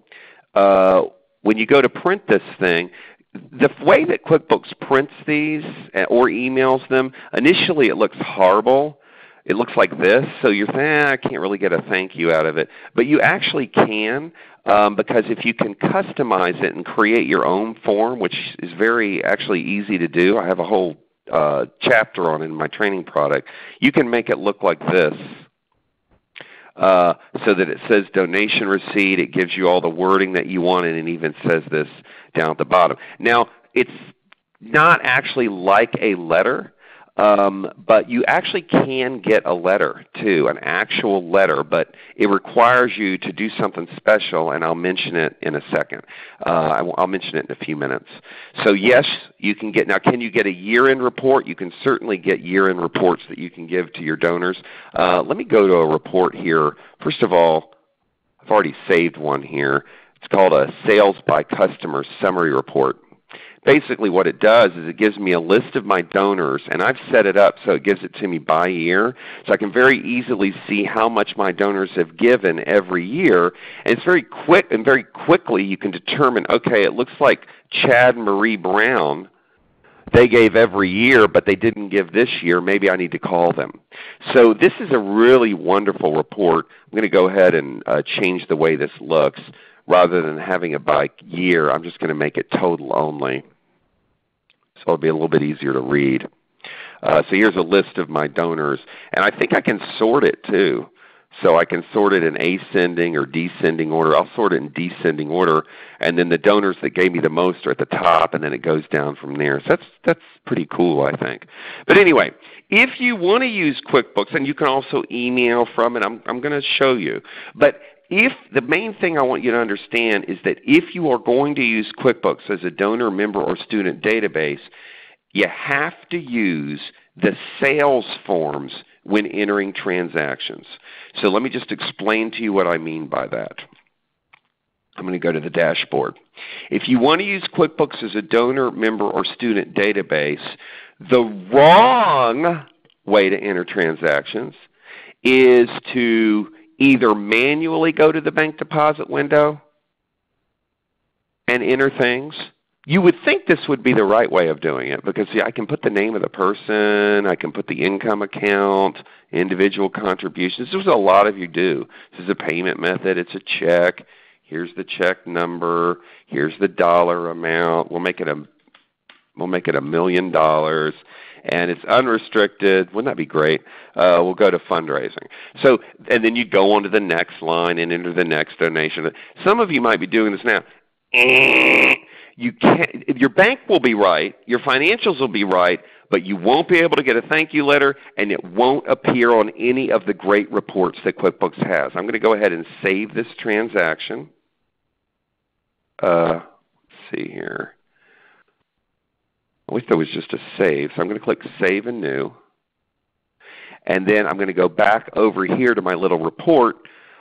uh, when you go to print this thing, the way that QuickBooks prints these uh, or emails them, initially it looks horrible. It looks like this, so you're thinking, eh, I can't really get a thank you out of it. But you actually can um, because if you can customize it and create your own form, which is very actually easy to do. I have a whole uh, chapter on it in my training product. You can make it look like this uh, so that it says donation receipt. It gives you all the wording that you want, and it even says this down at the bottom. Now, it's not actually like a letter. Um, but you actually can get a letter too, an actual letter, but it requires you to do something special, and I'll mention it in a second. Uh, I'll mention it in a few minutes. So yes, you can get, now can you get a year-end report? You can certainly get year-end reports that you can give to your donors. Uh, let me go to a report here. First of all, I've already saved one here. It's called a Sales by Customer Summary Report. basically what it does is it gives me a list of my donors and I've set it up so it gives it to me by year so I can very easily see how much my donors have given every year and it's very quick and very quickly you can determine okay it looks like Chad Marie Brown they gave every year but they didn't give this year maybe I need to call them. So this is a really wonderful report. I'm going to go ahead and uh, change the way this looks rather than having it by year, I'm just going to make it total only. So it'll be a little bit easier to read. Uh, so here's a list of my donors. And I think I can sort it too. So I can sort it in ascending or descending order. I'll sort it in descending order, and then the donors that gave me the most are at the top, and then it goes down from there. So that's that's pretty cool, I think. But anyway, if you want to use QuickBooks, and you can also email from it, I'm I'm going to show you. But if the main thing I want you to understand is that if you are going to use QuickBooks as a donor, member, or student database, you have to use the sales forms when entering transactions. So let me just explain to you what I mean by that. I'm going to go to the dashboard. If you want to use QuickBooks as a donor, member, or student database, the wrong way to enter transactions is to either manually go to the bank deposit window and enter things. You would think this would be the right way of doing it because see, I can put the name of the person, I can put the income account, individual contributions. What a lot of you do. This is a payment method. It's a check. Here's the check number. Here's the dollar amount. We'll make it a we'll make it a million dollars and it's unrestricted. Wouldn't that be great? Uh, we'll go to fundraising. So, and then you go on to the next line and enter the next donation. Some of you might be doing this now. You can't, your bank will be right, your financials will be right, but you won't be able to get a thank you letter, and it won't appear on any of the great reports that QuickBooks has. I'm going to go ahead and save this transaction. Uh, let's see here. I wish there was just a save. So I'm going to click Save and New. And then I'm going to go back over here to my little report.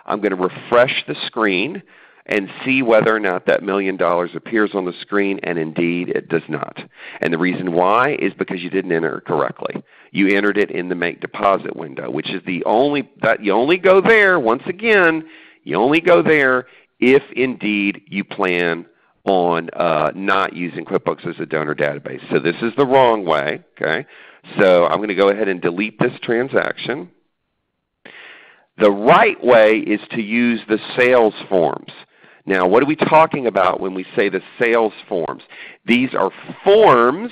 I'm going to refresh the screen and see whether or not that million dollars appears on the screen, and indeed it does not. And the reason why is because you didn't enter it correctly. You entered it in the Make Deposit window, which is the only that you only go there once again. You only go there if indeed you plan on uh, not using QuickBooks as a donor database. So this is the wrong way. Okay? So I'm going to go ahead and delete this transaction. The right way is to use the sales forms. Now, what are we talking about when we say the sales forms? These are forms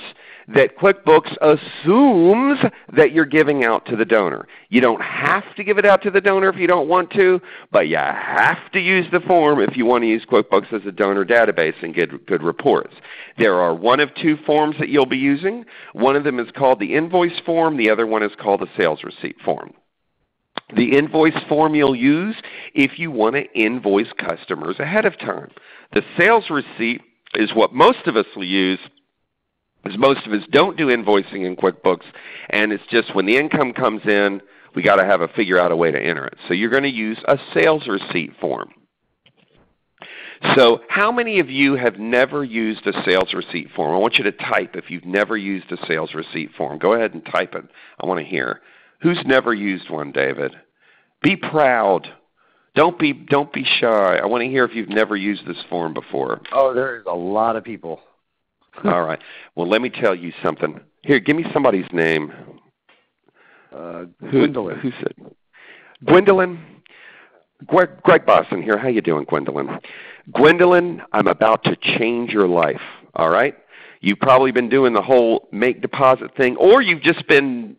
that QuickBooks assumes that you're giving out to the donor. You don't have to give it out to the donor if you don't want to, but you have to use the form if you want to use QuickBooks as a donor database and get good reports. There are one of two forms that you'll be using. One of them is called the invoice form. The other one is called the sales receipt form. The invoice form you'll use if you want to invoice customers ahead of time. The sales receipt is what most of us will use because most of us don't do invoicing in QuickBooks, and it's just when the income comes in, we got to have a figure out a way to enter it. So you're going to use a sales receipt form. So how many of you have never used a sales receipt form? I want you to type if you've never used a sales receipt form. Go ahead and type it. I want to hear. Who's never used one, David? Be proud. Don't be don't be shy. I want to hear if you've never used this form before. Oh, there's a lot of people. All right. Well, let me tell you something. Here, give me somebody's name. Uh, Gwendolyn. Who, who said? Gwendolyn. Gregg, Gregg Bossen here. How you doing, Gwendolyn? Gwendolyn, I'm about to change your life. All right. You've probably been doing the whole make deposit thing, or you've just been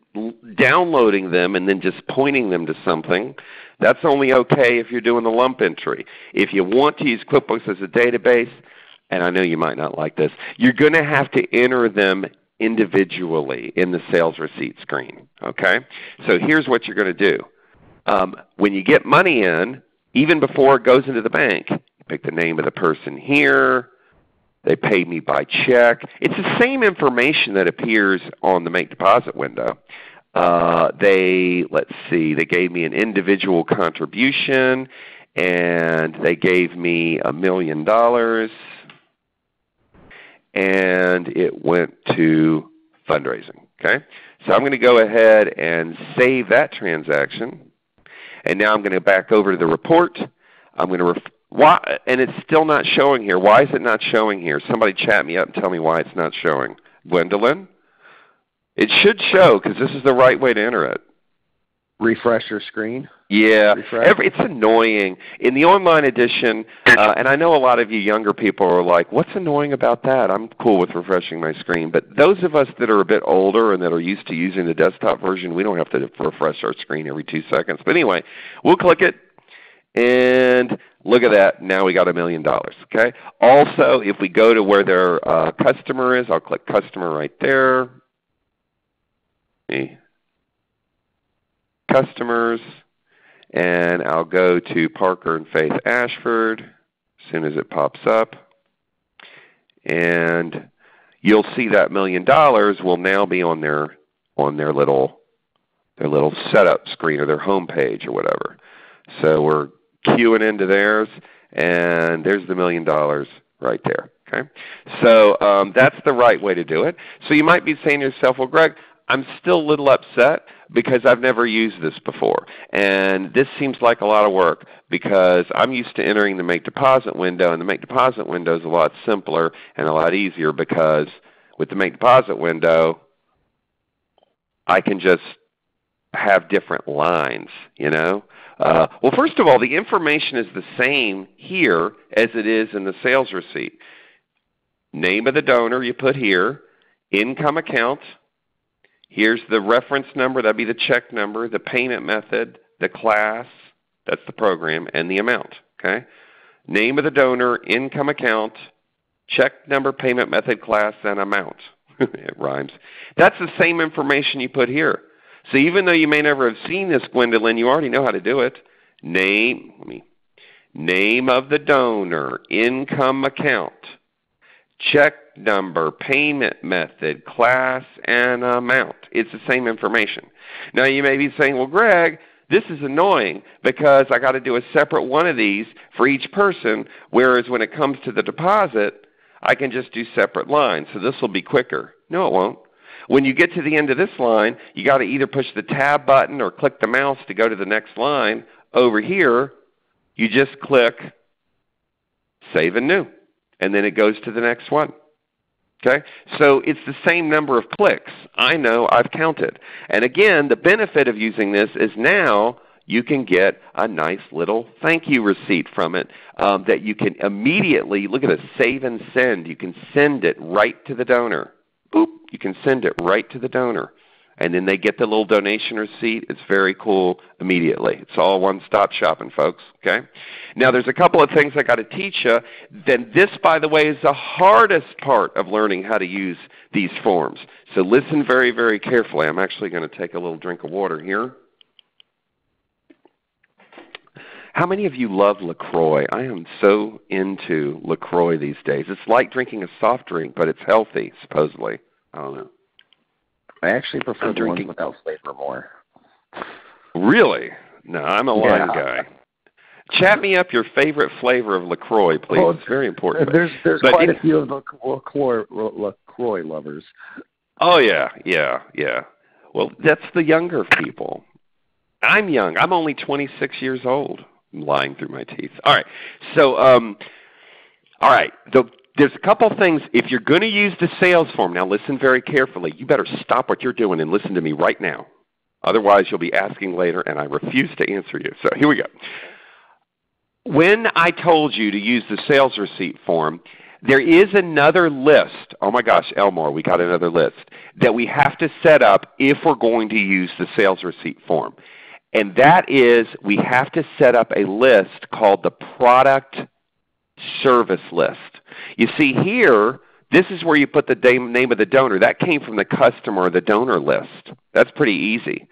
downloading them and then just pointing them to something. That's only okay if you're doing the lump entry. If you want to use QuickBooks as a database, and I know you might not like this, you're going to have to enter them individually in the sales receipt screen. Okay? So here's what you're going to do. Um, when you get money in, even before it goes into the bank, pick the name of the person here. They pay me by check. It's the same information that appears on the make deposit window. Uh, they let's see, they gave me an individual contribution, and they gave me a million dollars and it went to fundraising. Okay? So I'm going to go ahead and save that transaction. And now I'm going to back over to the report. I'm going to why, and it's still not showing here. Why is it not showing here? Somebody chat me up and tell me why it's not showing. Gwendolyn? It should show because this is the right way to enter it. Refresh your screen? Yeah, Every, it's annoying. In the online edition, uh, and I know a lot of you younger people are like, what's annoying about that? I'm cool with refreshing my screen. But those of us that are a bit older and that are used to using the desktop version, we don't have to refresh our screen every two seconds. But anyway, we'll click it, and look at that. Now we got a million dollars. Okay. Also, if we go to where their uh, customer is, I'll click Customer right there. Me. Customers and I'll go to Parker and Faith Ashford as soon as it pops up. And you'll see that million dollars will now be on their on their little their little setup screen or their home page or whatever. So we're queuing into theirs and there's the million dollars right there. Okay? So um, that's the right way to do it. So you might be saying to yourself, well Gregg, I'm still a little upset because I've never used this before. And this seems like a lot of work because I'm used to entering the make deposit window and the make deposit window is a lot simpler and a lot easier because with the make deposit window I can just have different lines, you know. Uh, well, first of all, the information is the same here as it is in the sales receipt. Name of the donor you put here, income account, Here's the reference number, that would be the check number, the payment method, the class, that's the program, and the amount. Okay? Name of the donor, income account, check number, payment method, class, and amount. it rhymes. That's the same information you put here. So even though you may never have seen this, Gwendolyn, you already know how to do it. Name, let me, name of the donor, income account, check number, payment method, class, and amount. It's the same information. Now you may be saying, well Gregg, this is annoying because I got to do a separate one of these for each person, whereas when it comes to the deposit, I can just do separate lines. So this will be quicker. No, it won't. When you get to the end of this line, you got to either push the tab button or click the mouse to go to the next line. Over here, you just click Save and New, and then it goes to the next one. Okay? So it's the same number of clicks. I know I've counted. And again, the benefit of using this is now you can get a nice little thank you receipt from it um, that you can immediately, look at this, save and send. You can send it right to the donor. Boop, you can send it right to the donor and then they get the little donation receipt. It's very cool immediately. It's all one-stop shopping, folks. Okay. Now, there's a couple of things I got to teach you. Then this, by the way, is the hardest part of learning how to use these forms. So listen very, very carefully. I'm actually going to take a little drink of water here. How many of you love LaCroix? I am so into LaCroix these days. It's like drinking a soft drink, but it's healthy, supposedly. I don't know. I actually prefer I'm the drinking. ones without flavor more. Really? No, I'm a lime yeah. guy. Chat me up your favorite flavor of LaCroix, please. Oh, it's very important. There's there's but quite a few of LaCroix, LaCroix lovers. Oh yeah, yeah, yeah. Well, that's the younger people. I'm young. I'm only 26 years old. I'm lying through my teeth. All right. So, um, all right. The there's a couple things. If you're going to use the sales form, now listen very carefully. You better stop what you're doing and listen to me right now. Otherwise, you'll be asking later, and I refuse to answer you. So here we go. When I told you to use the sales receipt form, there is another list. Oh my gosh, Elmore, we got another list that we have to set up if we're going to use the sales receipt form. And that is we have to set up a list called the product service list. You see here, this is where you put the name of the donor. That came from the customer or the donor list. That's pretty easy.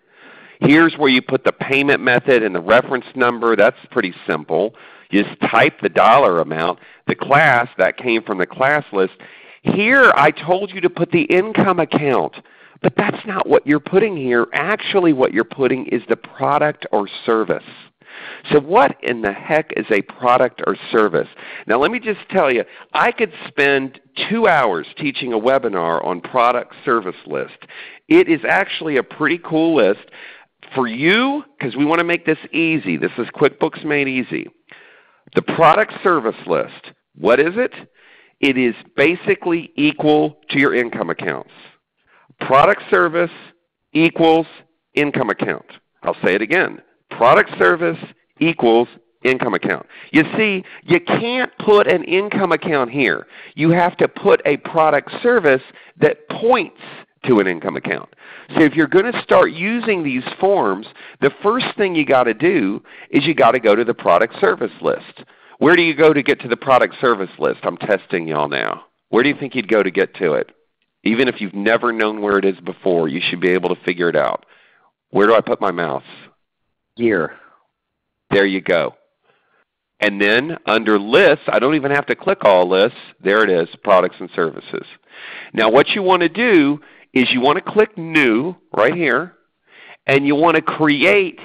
Here's where you put the payment method and the reference number. That's pretty simple. You just type the dollar amount. The class, that came from the class list. Here I told you to put the income account. But that's not what you're putting here. Actually what you're putting is the product or service. So what in the heck is a product or service? Now let me just tell you, I could spend two hours teaching a webinar on product service list. It is actually a pretty cool list. For you, because we want to make this easy, this is QuickBooks Made Easy. The product service list, what is it? It is basically equal to your income accounts. Product service equals income account. I'll say it again. Product service equals income account. You see, you can't put an income account here. You have to put a product service that points to an income account. So if you're going to start using these forms, the first thing you got to do is you got to go to the product service list. Where do you go to get to the product service list? I'm testing y'all now. Where do you think you'd go to get to it? Even if you've never known where it is before, you should be able to figure it out. Where do I put my mouse? Year. There you go. And then under lists, I don't even have to click all lists. There it is, products and services. Now what you want to do is you want to click new right here, and you want to create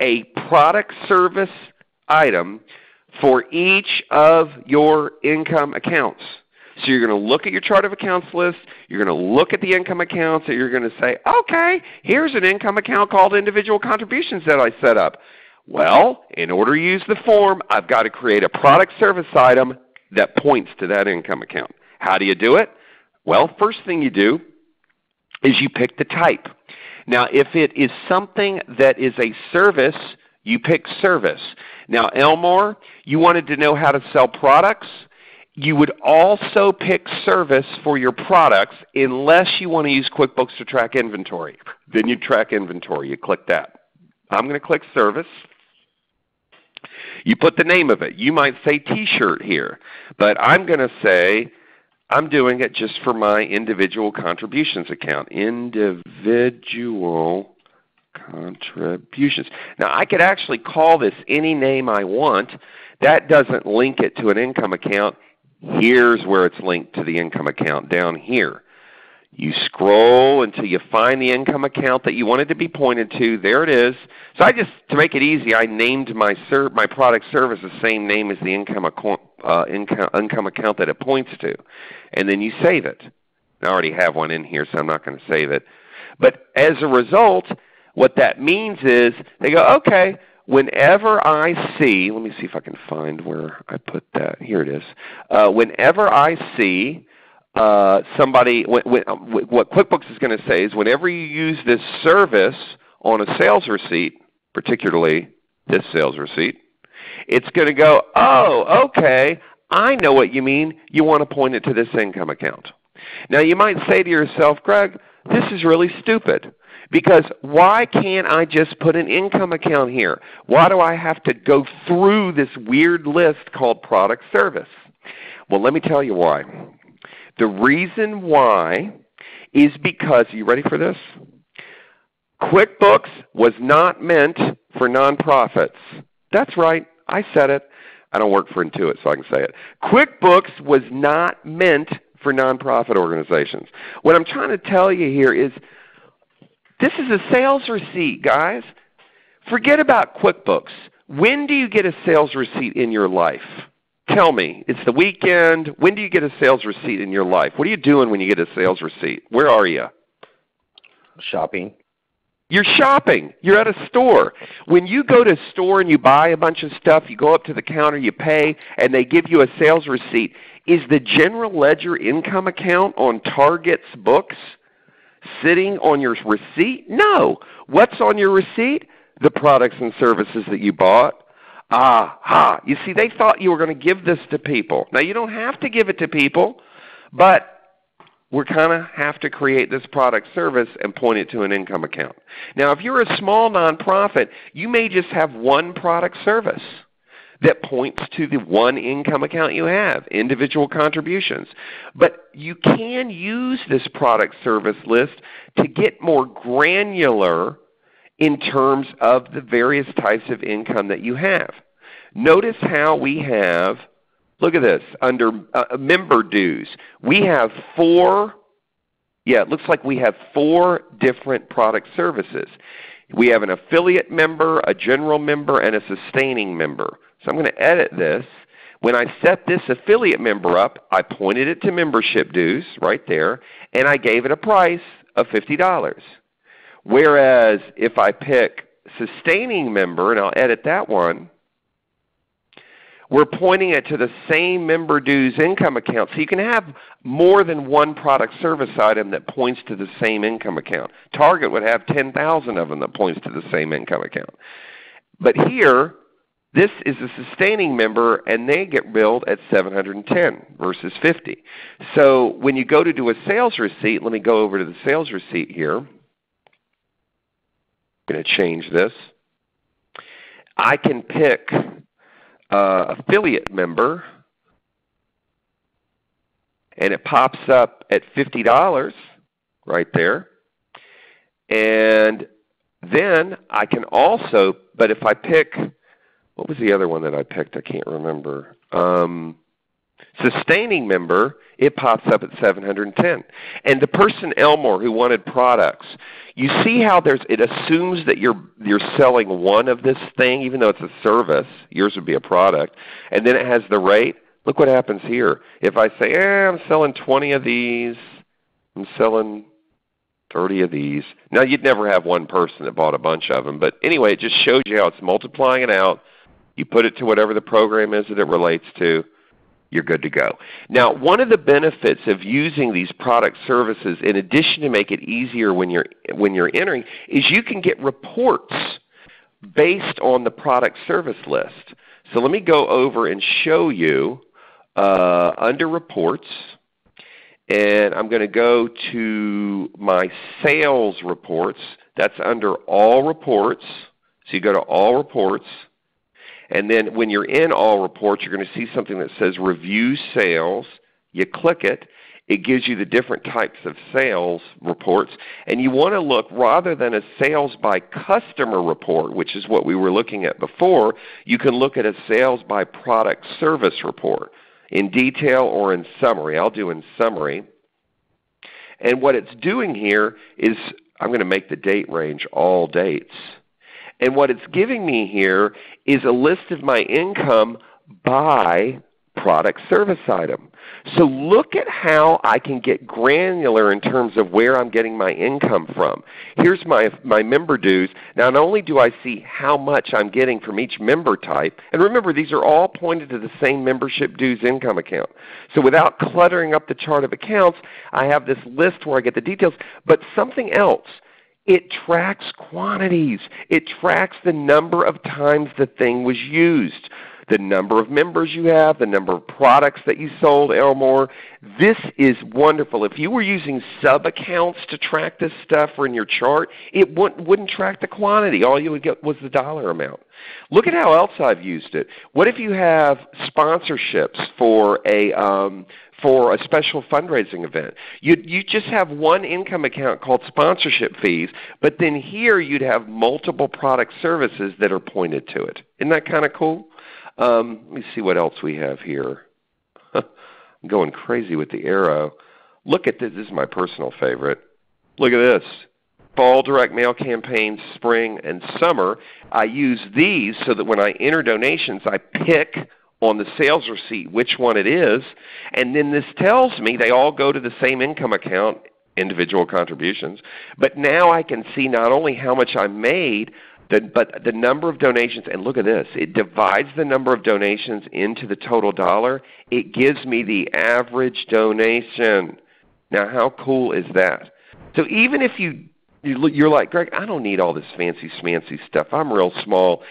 a product service item for each of your income accounts. So you're going to look at your chart of accounts list, you're going to look at the income accounts, and you're going to say, okay, here's an income account called individual contributions that I set up. Well, in order to use the form, I've got to create a product service item that points to that income account. How do you do it? Well, first thing you do is you pick the type. Now, if it is something that is a service, you pick service. Now, Elmore, you wanted to know how to sell products. You would also pick service for your products unless you want to use QuickBooks to track inventory. Then you track inventory. You click that. I'm going to click service. You put the name of it. You might say T-shirt here, but I'm going to say I'm doing it just for my individual contributions account. Individual contributions. Now I could actually call this any name I want. That doesn't link it to an income account. Here's where it's linked to the income account down here. You scroll until you find the income account that you wanted to be pointed to. There it is. So I just, to make it easy, I named my ser my product service the same name as the income, uh, income, income account that it points to. And then you save it. I already have one in here, so I'm not going to save it. But as a result, what that means is they go, okay, whenever I see, let me see if I can find where I put that. Here it is. Uh, whenever I see uh, somebody, when, what QuickBooks is going to say is whenever you use this service on a sales receipt, particularly this sales receipt, it's going to go, oh, okay, I know what you mean. You want to point it to this income account. Now you might say to yourself, Gregg, this is really stupid. Because why can't I just put an income account here? Why do I have to go through this weird list called product service? Well, let me tell you why. The reason why is because, are you ready for this? QuickBooks was not meant for nonprofits. That's right. I said it. I don't work for Intuit, so I can say it. QuickBooks was not meant for nonprofit organizations. What I'm trying to tell you here is this is a sales receipt, guys. Forget about QuickBooks. When do you get a sales receipt in your life? Tell me. It's the weekend. When do you get a sales receipt in your life? What are you doing when you get a sales receipt? Where are you? Shopping. You're shopping. You're at a store. When you go to a store and you buy a bunch of stuff, you go up to the counter, you pay, and they give you a sales receipt. Is the general ledger income account on Target's books? Sitting on your receipt? No. What's on your receipt? The products and services that you bought. Ah, ha. You see, they thought you were going to give this to people. Now, you don't have to give it to people, but we kind of have to create this product service and point it to an income account. Now, if you're a small nonprofit, you may just have one product service that points to the one income account you have, individual contributions. But you can use this product service list to get more granular in terms of the various types of income that you have. Notice how we have, look at this, under uh, member dues, we have four, yeah, it looks like we have four different product services. We have an affiliate member, a general member, and a sustaining member. So I'm going to edit this. When I set this affiliate member up, I pointed it to membership dues right there, and I gave it a price of $50. Whereas if I pick sustaining member, and I'll edit that one, we're pointing it to the same member dues income account. So you can have more than one product service item that points to the same income account. Target would have 10,000 of them that points to the same income account. But here, this is a sustaining member and they get billed at 710 versus 50. So when you go to do a sales receipt, let me go over to the sales receipt here. I'm going to change this. I can pick uh, affiliate member and it pops up at $50 right there. And then I can also, but if I pick, what was the other one that I picked? I can't remember. Um, sustaining member, it pops up at 710. And the person Elmore who wanted products, you see how there's it assumes that you're you're selling one of this thing, even though it's a service. Yours would be a product, and then it has the rate. Look what happens here. If I say, eh, I'm selling 20 of these, I'm selling 30 of these. Now you'd never have one person that bought a bunch of them, but anyway, it just shows you how it's multiplying it out. You put it to whatever the program is that it relates to you're good to go. Now, one of the benefits of using these product services, in addition to make it easier when you're, when you're entering, is you can get reports based on the product service list. So let me go over and show you uh, under Reports, and I'm going to go to my Sales Reports. That's under All Reports. So you go to All Reports. And then when you're in all reports, you're going to see something that says review sales. You click it. It gives you the different types of sales reports. And you want to look, rather than a sales by customer report, which is what we were looking at before, you can look at a sales by product service report in detail or in summary. I'll do in summary. And what it's doing here is I'm going to make the date range all dates. And what it's giving me here is a list of my income by product service item. So look at how I can get granular in terms of where I'm getting my income from. Here's my, my member dues. Now not only do I see how much I'm getting from each member type, and remember these are all pointed to the same membership dues income account. So without cluttering up the chart of accounts, I have this list where I get the details. But something else, it tracks quantities. It tracks the number of times the thing was used, the number of members you have, the number of products that you sold, Elmore. This is wonderful. If you were using sub-accounts to track this stuff or in your chart, it wouldn't, wouldn't track the quantity. All you would get was the dollar amount. Look at how else I've used it. What if you have sponsorships for a um, for a special fundraising event. You, you just have one income account called sponsorship fees, but then here you'd have multiple product services that are pointed to it. Isn't that kind of cool? Um, let me see what else we have here. I'm going crazy with the arrow. Look at this. This is my personal favorite. Look at this. Fall direct mail campaigns, spring and summer. I use these so that when I enter donations, I pick on the sales receipt which one it is, and then this tells me they all go to the same income account, individual contributions, but now I can see not only how much I made, but the number of donations, and look at this, it divides the number of donations into the total dollar. It gives me the average donation. Now how cool is that? So even if you you're like, Gregg, I don't need all this fancy smancy stuff. I'm real small.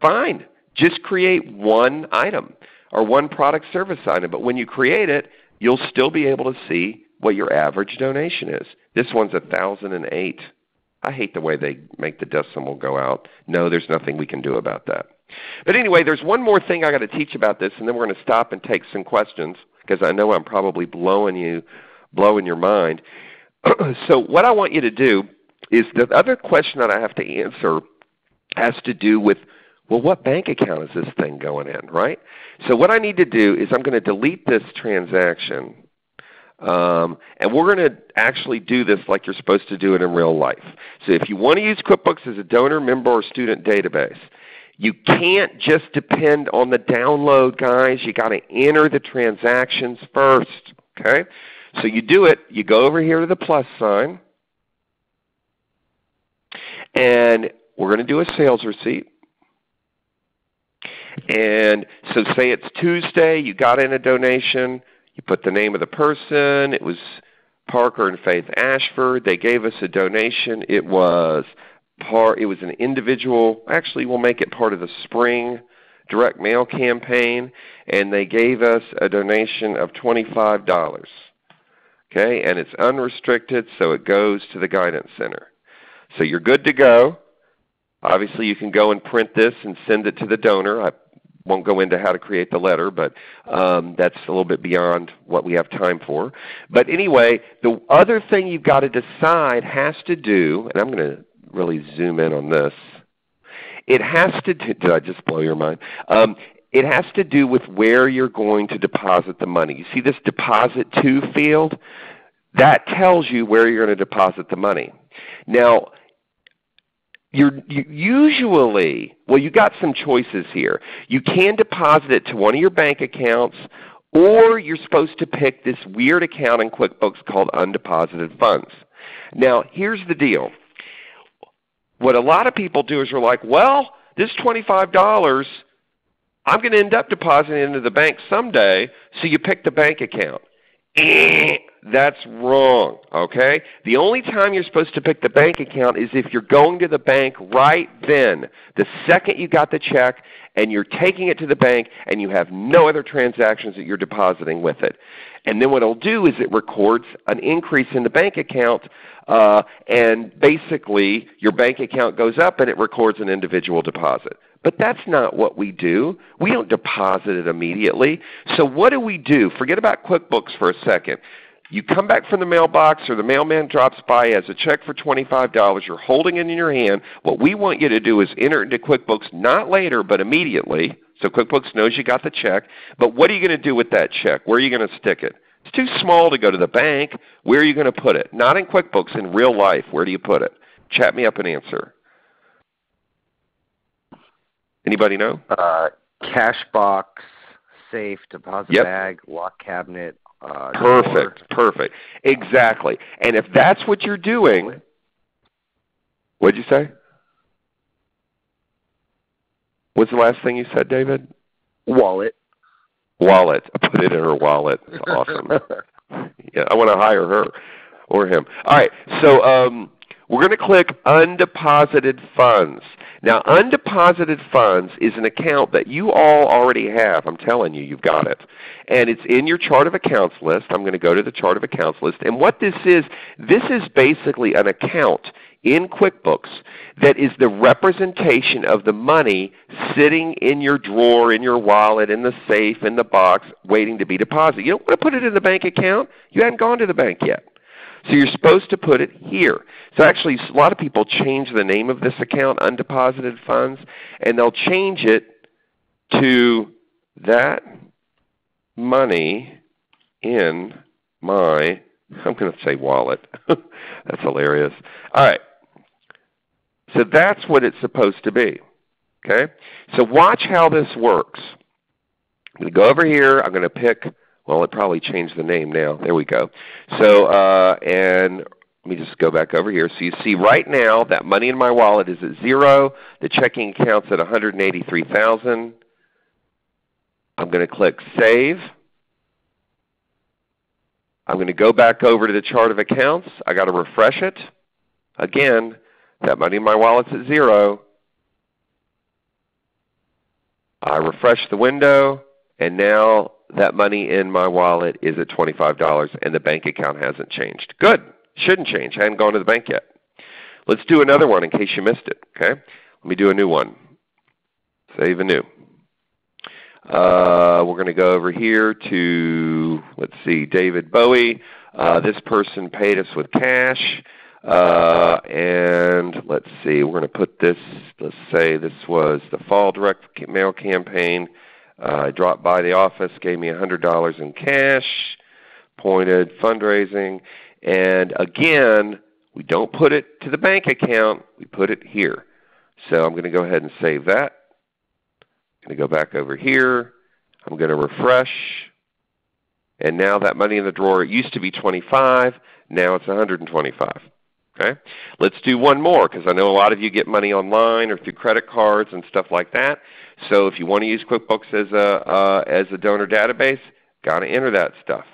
Fine. Just create one item or one product service item. But when you create it, you'll still be able to see what your average donation is. This one's 1008 I hate the way they make the decimal go out. No, there's nothing we can do about that. But anyway, there's one more thing I got to teach about this, and then we're going to stop and take some questions because I know I'm probably blowing you, blowing your mind. so what I want you to do is the other question that I have to answer has to do with well, what bank account is this thing going in, right? So what I need to do is I'm going to delete this transaction. Um, and we're going to actually do this like you're supposed to do it in real life. So if you want to use QuickBooks as a donor, member, or student database, you can't just depend on the download, guys. You've got to enter the transactions first. Okay? So you do it, you go over here to the plus sign, and we're going to do a sales receipt. And so say it's Tuesday, you got in a donation, you put the name of the person, it was Parker and Faith Ashford. They gave us a donation. It was part it was an individual actually we'll make it part of the spring direct mail campaign and they gave us a donation of $25. Okay, and it's unrestricted so it goes to the guidance center. So you're good to go. Obviously you can go and print this and send it to the donor. I won't go into how to create the letter, but um, that's a little bit beyond what we have time for. But anyway, the other thing you've got to decide has to do, and I'm going to really zoom in on this. It has to do, did I just blow your mind? Um, it has to do with where you're going to deposit the money. You see this deposit to field? That tells you where you're going to deposit the money. Now, you're you usually, well, you got some choices here. You can deposit it to one of your bank accounts, or you're supposed to pick this weird account in QuickBooks called undeposited funds. Now, here's the deal. What a lot of people do is they're like, well, this $25, I'm going to end up depositing into the bank someday, so you pick the bank account. That's wrong, okay? The only time you're supposed to pick the bank account is if you're going to the bank right then. The second you got the check and you're taking it to the bank and you have no other transactions that you're depositing with it. And then what it'll do is it records an increase in the bank account uh, and basically your bank account goes up and it records an individual deposit. But that's not what we do. We don't deposit it immediately. So what do we do? Forget about QuickBooks for a second. You come back from the mailbox or the mailman drops by as a check for $25. You're holding it in your hand. What we want you to do is enter it into QuickBooks not later but immediately so QuickBooks knows you got the check. But what are you going to do with that check? Where are you going to stick it? It's too small to go to the bank. Where are you going to put it? Not in QuickBooks, in real life. Where do you put it? Chat me up an answer. Anybody know? Uh, cash box, safe, deposit yep. bag, lock cabinet. Uh, perfect, door. perfect. Exactly. And if that's what you're doing, what did you say? What's the last thing you said, David? Wallet. Wallet. I put it in her wallet. It's awesome. yeah, I want to hire her or him. All right. So um, we're going to click undeposited funds. Now, undeposited funds is an account that you all already have. I'm telling you, you've got it. And it's in your chart of accounts list. I'm going to go to the chart of accounts list. And what this is, this is basically an account in QuickBooks that is the representation of the money sitting in your drawer, in your wallet, in the safe, in the box, waiting to be deposited. You don't want to put it in the bank account. You haven't gone to the bank yet. So you're supposed to put it here. So actually a lot of people change the name of this account, undeposited funds, and they'll change it to that money in my, I'm going to say wallet. That's hilarious. All right. So that's what it's supposed to be. Okay? So watch how this works. I'm going to go over here. I'm going to pick, well, it probably changed the name now. There we go. So, uh, and let me just go back over here. So you see right now that money in my wallet is at zero. The checking account's at 183000 I'm going to click Save. I'm going to go back over to the chart of accounts. i got to refresh it. Again, that money in my wallet's at zero. I refresh the window, and now that money in my wallet is at $25 and the bank account hasn't changed. Good. Shouldn't change. I hadn't gone to the bank yet. Let's do another one in case you missed it. Okay? Let me do a new one. Save a new. Uh, we're going to go over here to, let's see, David Bowie. Uh, this person paid us with cash. Uh, and let's see, we're going to put this, let's say this was the fall direct mail campaign. Uh, I dropped by the office, gave me $100 in cash, pointed fundraising. And again, we don't put it to the bank account, we put it here. So I'm going to go ahead and save that. I'm going to go back over here. I'm going to refresh. And now that money in the drawer, it used to be 25, now it's 125. Okay? Let's do one more because I know a lot of you get money online or through credit cards and stuff like that. So if you want to use QuickBooks as a, uh, as a donor database, got to enter that stuff.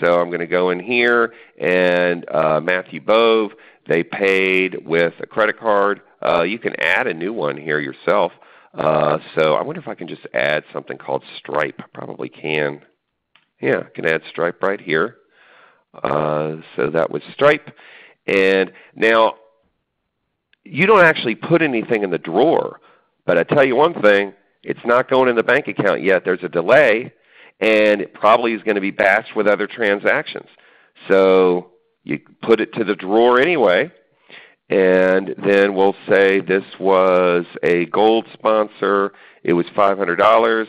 So I'm going to go in here and uh, Matthew Bove, they paid with a credit card. Uh, you can add a new one here yourself. Uh, so I wonder if I can just add something called Stripe. I probably can. Yeah, I can add Stripe right here. Uh, so that was Stripe. And now you don't actually put anything in the drawer. But I tell you one thing, it's not going in the bank account yet. There's a delay, and it probably is going to be batched with other transactions. So you put it to the drawer anyway, and then we'll say this was a gold sponsor. It was $500,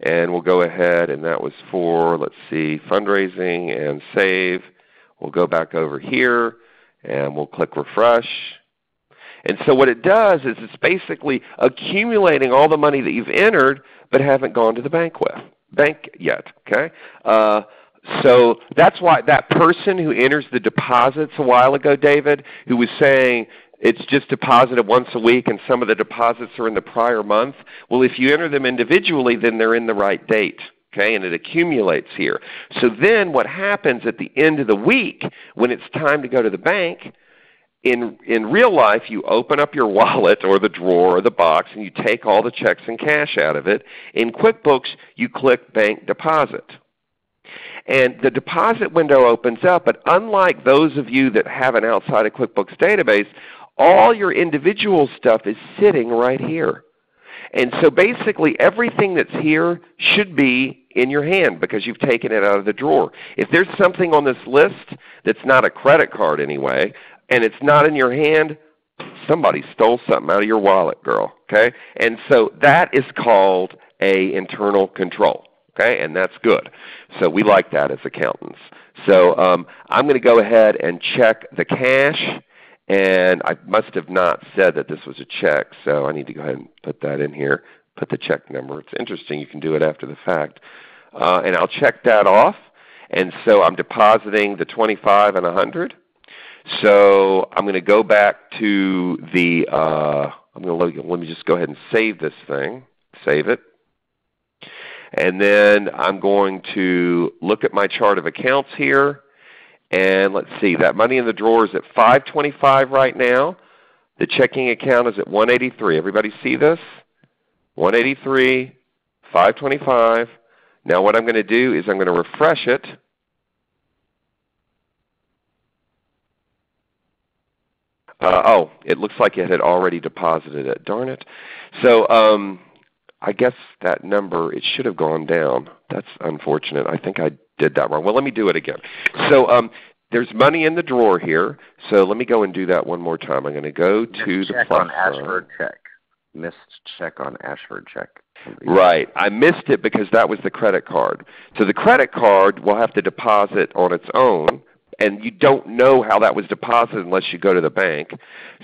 and we'll go ahead, and that was for, let's see, fundraising and save. We'll go back over here, and we'll click refresh. And so what it does is it's basically accumulating all the money that you've entered but haven't gone to the bank with bank yet. Okay? Uh, so that's why that person who enters the deposits a while ago, David, who was saying it's just deposited once a week and some of the deposits are in the prior month. Well, if you enter them individually, then they're in the right date. Okay, and it accumulates here. So then what happens at the end of the week when it's time to go to the bank, in, in real life, you open up your wallet or the drawer or the box and you take all the checks and cash out of it. In QuickBooks, you click Bank Deposit. And the deposit window opens up, but unlike those of you that have an outside of QuickBooks database, all your individual stuff is sitting right here. And so basically everything that's here should be in your hand because you've taken it out of the drawer. If there's something on this list that's not a credit card anyway, and it's not in your hand, somebody stole something out of your wallet, girl. Okay? And so that is called a internal control. Okay? And that's good. So we like that as accountants. So um, I'm going to go ahead and check the cash. And I must have not said that this was a check, so I need to go ahead and put that in here, put the check number. It's interesting. You can do it after the fact. Uh, and I'll check that off. And so I'm depositing the 25 and 100. So I'm going to go back to the, uh, I'm going to let, let me just go ahead and save this thing, save it. And then I'm going to look at my chart of accounts here. And let's see, that money in the drawer is at 525 right now. The checking account is at 183. Everybody see this? 183, 525. Now what I'm going to do is I'm going to refresh it. Uh, oh, it looks like it had already deposited it. Darn it. So um, I guess that number, it should have gone down. That's unfortunate. I think I did that wrong. Well, let me do it again. So um, there's money in the drawer here. So let me go and do that one more time. I'm going to go to the check on Ashford check. Missed check on Ashford check. Right. I missed it because that was the credit card. So the credit card will have to deposit on its own and you don't know how that was deposited unless you go to the bank.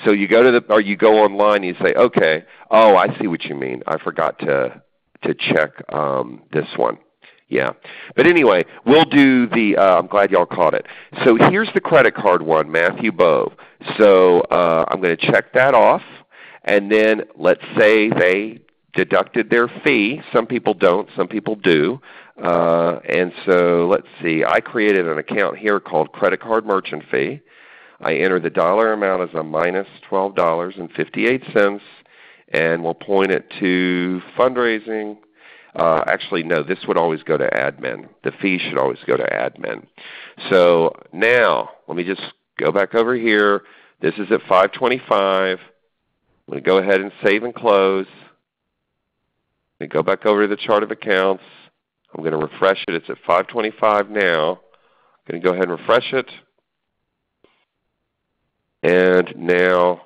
So you go to the or you go online and you say, okay, oh, I see what you mean. I forgot to to check um, this one. Yeah. But anyway, we'll do the, uh, I'm glad y'all caught it. So here's the credit card one, Matthew Bove. So uh, I'm going to check that off. And then let's say they deducted their fee. Some people don't, some people do. Uh, and so let's see, I created an account here called Credit Card Merchant Fee. I enter the dollar amount as a minus $12.58 and we'll point it to fundraising. Uh, actually, no, this would always go to admin. The fee should always go to admin. So now, let me just go back over here. This is at 525. I'm going to go ahead and save and close. To go back over to the chart of accounts. I'm going to refresh it. It's at 525 now. I'm going to go ahead and refresh it. And now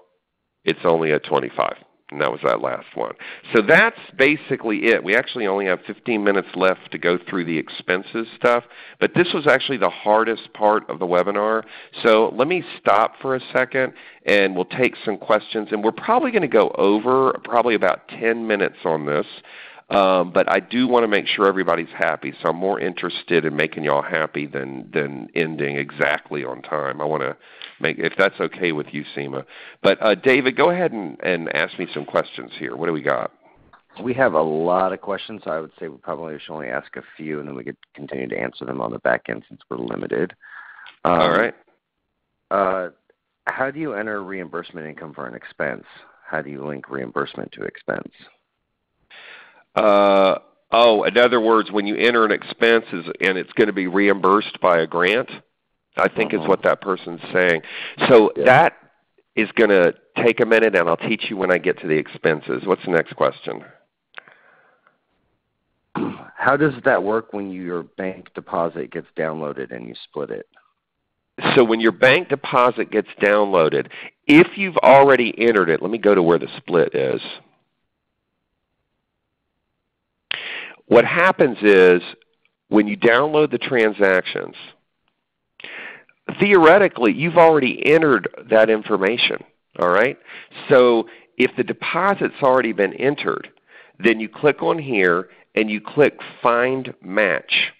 it's only at 25. And that was that last one. So that's basically it. We actually only have 15 minutes left to go through the expenses stuff, but this was actually the hardest part of the webinar. So let me stop for a second and we'll take some questions. And we're probably going to go over probably about 10 minutes on this. Um, but I do want to make sure everybody's happy, so I'm more interested in making y'all happy than than ending exactly on time. I want to make if that's okay with you, Seema. But uh, David, go ahead and, and ask me some questions here. What do we got? We have a lot of questions, so I would say we probably should only ask a few, and then we could continue to answer them on the back end since we're limited. Um, All right. Uh, how do you enter reimbursement income for an expense? How do you link reimbursement to expense? Uh, oh, in other words, when you enter an expense and it's going to be reimbursed by a grant, I think uh-huh. is what that person's saying. So yeah. that is going to take a minute, and I'll teach you when I get to the expenses. What's the next question? How does that work when your bank deposit gets downloaded and you split it? So when your bank deposit gets downloaded, if you've already entered it, let me go to where the split is. What happens is when you download the transactions, theoretically you've already entered that information. All right? So if the deposit's already been entered, then you click on here and you click Find Match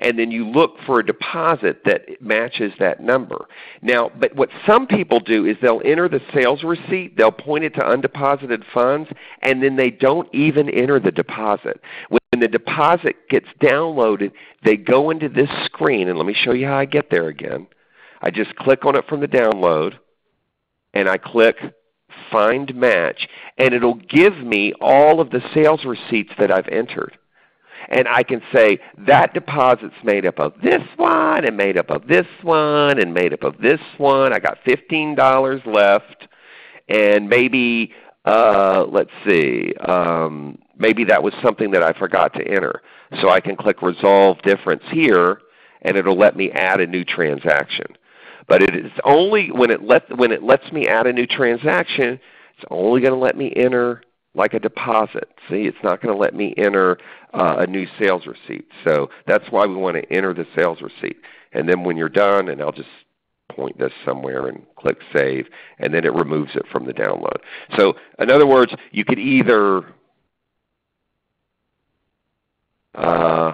and then you look for a deposit that matches that number. Now, but what some people do is they'll enter the sales receipt, they'll point it to undeposited funds, and then they don't even enter the deposit. When the deposit gets downloaded, they go into this screen, and let me show you how I get there again. I just click on it from the download, and I click Find Match, and it'll give me all of the sales receipts that I've entered and I can say that deposit's made up of this one and made up of this one and made up of this one. I got $15 left and maybe uh, let's see, um, maybe that was something that I forgot to enter. So I can click Resolve Difference here and it will let me add a new transaction. But it is only when it, let, when it lets me add a new transaction, it's only going to let me enter like a deposit. See, it's not going to let me enter uh, a new sales receipt. So that's why we want to enter the sales receipt. And then when you're done, and I'll just point this somewhere and click Save, and then it removes it from the download. So in other words, you could either uh,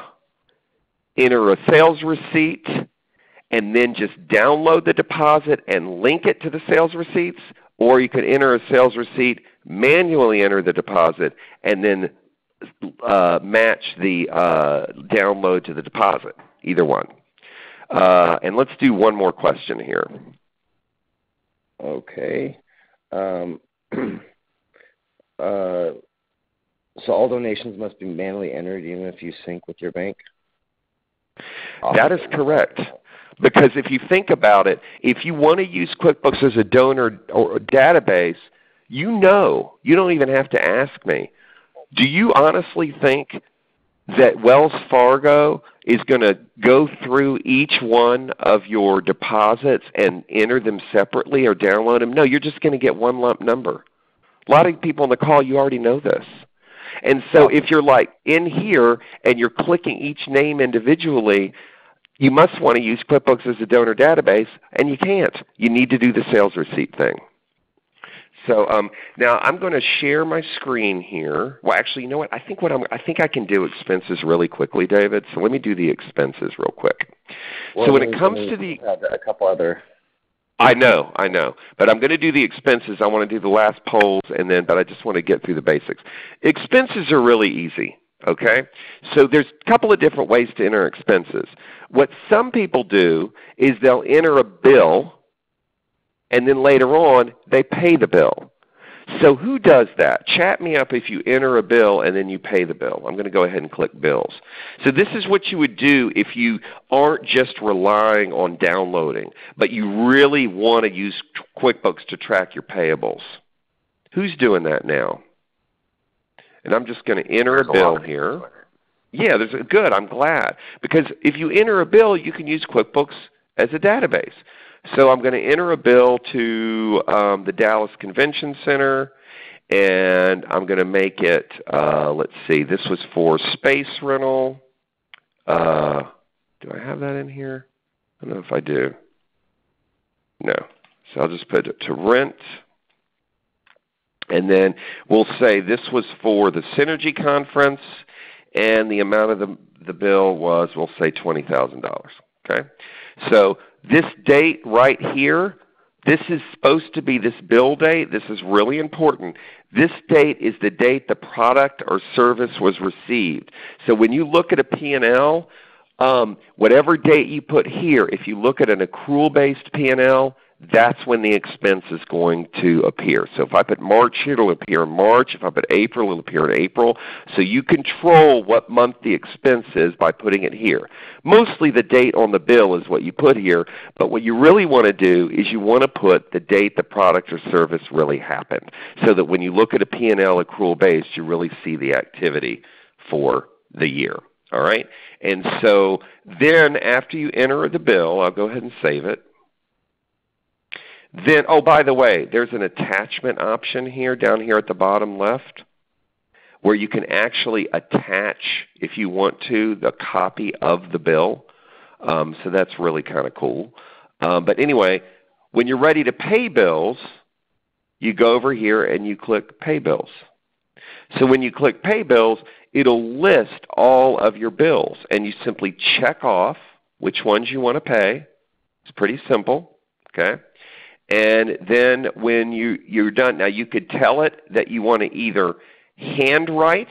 enter a sales receipt and then just download the deposit and link it to the sales receipts, or you could enter a sales receipt manually enter the deposit, and then uh, match the uh, download to the deposit, either one. Uh, and let's do one more question here. Okay. Um, uh, so all donations must be manually entered even if you sync with your bank? That is correct. Because if you think about it, if you want to use QuickBooks as a donor or a database, you know, you don't even have to ask me. Do you honestly think that Wells Fargo is going to go through each one of your deposits and enter them separately or download them? No, you're just going to get one lump number. A lot of people on the call, you already know this. And so if you're like in here and you're clicking each name individually, you must want to use QuickBooks as a donor database, and you can't. You need to do the sales receipt thing. So um, now I'm going to share my screen here. Well, actually, you know what? I think what I'm, I think I can do expenses really quickly, David. So let me do the expenses real quick. Well, so when it comes to the a couple other. I know, I know, but I'm going to do the expenses. I want to do the last polls, and then, but I just want to get through the basics. Expenses are really easy. Okay, so there's a couple of different ways to enter expenses. What some people do is they'll enter a bill and then later on they pay the bill. So who does that? Chat me up if you enter a bill and then you pay the bill. I'm going to go ahead and click bills. So this is what you would do if you aren't just relying on downloading, but you really want to use QuickBooks to track your payables. Who's doing that now? And I'm just going to enter a bill here. Yeah, there's a, good. I'm glad. Because if you enter a bill, you can use QuickBooks as a database. So I'm going to enter a bill to um, the Dallas Convention Center, and I'm going to make it, uh, let's see, this was for space rental. Uh, do I have that in here? I don't know if I do. No. So I'll just put it to rent. And then we'll say this was for the Synergy conference, and the amount of the, the bill was, we'll say $20,000. Okay? So this date right here, this is supposed to be this bill date. This is really important. This date is the date the product or service was received. So when you look at a P&L, um, whatever date you put here, if you look at an accrual-based P&L, that's when the expense is going to appear. So if I put March here, it'll appear in March. If I put April, it'll appear in April. So you control what month the expense is by putting it here. Mostly the date on the bill is what you put here, but what you really want to do is you want to put the date the product or service really happened so that when you look at a P&L accrual base, you really see the activity for the year. All right? And so then after you enter the bill, I'll go ahead and save it. Then, oh, by the way, there's an attachment option here down here at the bottom left where you can actually attach, if you want to, the copy of the bill. Um, so that's really kind of cool. Um, but anyway, when you're ready to pay bills, you go over here and you click Pay Bills. So when you click Pay Bills, it'll list all of your bills, and you simply check off which ones you want to pay. It's pretty simple. Okay? And then when you, you're done, now you could tell it that you want to either handwrite,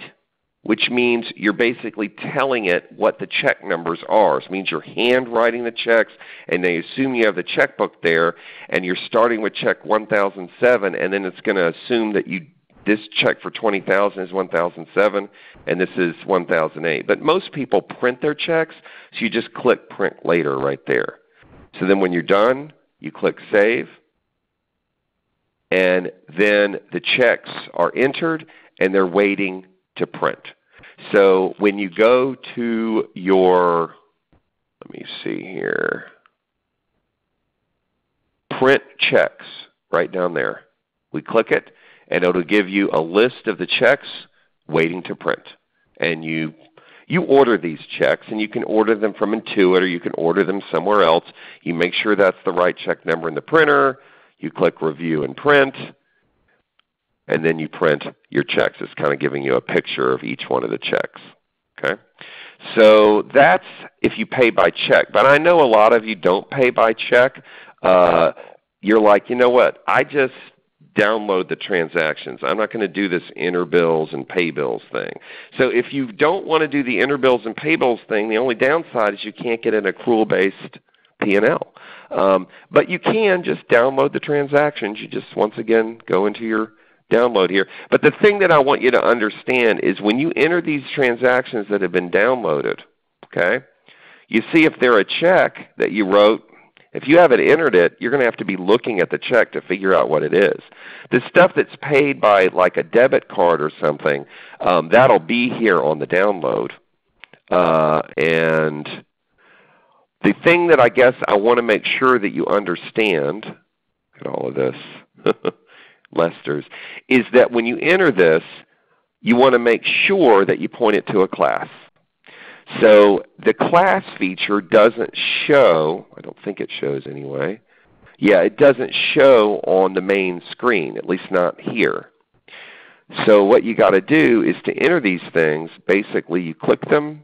which means you're basically telling it what the check numbers are. It means you're handwriting the checks, and they assume you have the checkbook there, and you're starting with check 1007, and then it's going to assume that you this check for 20000 is 1007 and this is 1008 But most people print their checks, so you just click Print Later right there. So then when you're done, you click Save, and then the checks are entered and they're waiting to print. So when you go to your, let me see here, print checks right down there. We click it and it'll give you a list of the checks waiting to print. And you you order these checks and you can order them from Intuit or you can order them somewhere else. You make sure that's the right check number in the printer. You click Review and Print, and then you print your checks. It's kind of giving you a picture of each one of the checks. Okay? So that's if you pay by check. But I know a lot of you don't pay by check. Uh, you're like, you know what? I just download the transactions. I'm not going to do this enter bills and pay bills thing. So if you don't want to do the enter bills and pay bills thing, the only downside is you can't get an accrual-based P&L. Um, but you can just download the transactions. You just once again go into your download here. But the thing that I want you to understand is when you enter these transactions that have been downloaded, okay, you see if they're a check that you wrote. If you haven't entered it, you're going to have to be looking at the check to figure out what it is. The stuff that's paid by like a debit card or something, um, that'll be here on the download. Uh, and the thing that I guess I want to make sure that you understand, at all of this, Lester's, is that when you enter this, you want to make sure that you point it to a class. So the class feature doesn't show, I don't think it shows anyway. Yeah, it doesn't show on the main screen, at least not here. So what you got to do is to enter these things, basically you click them,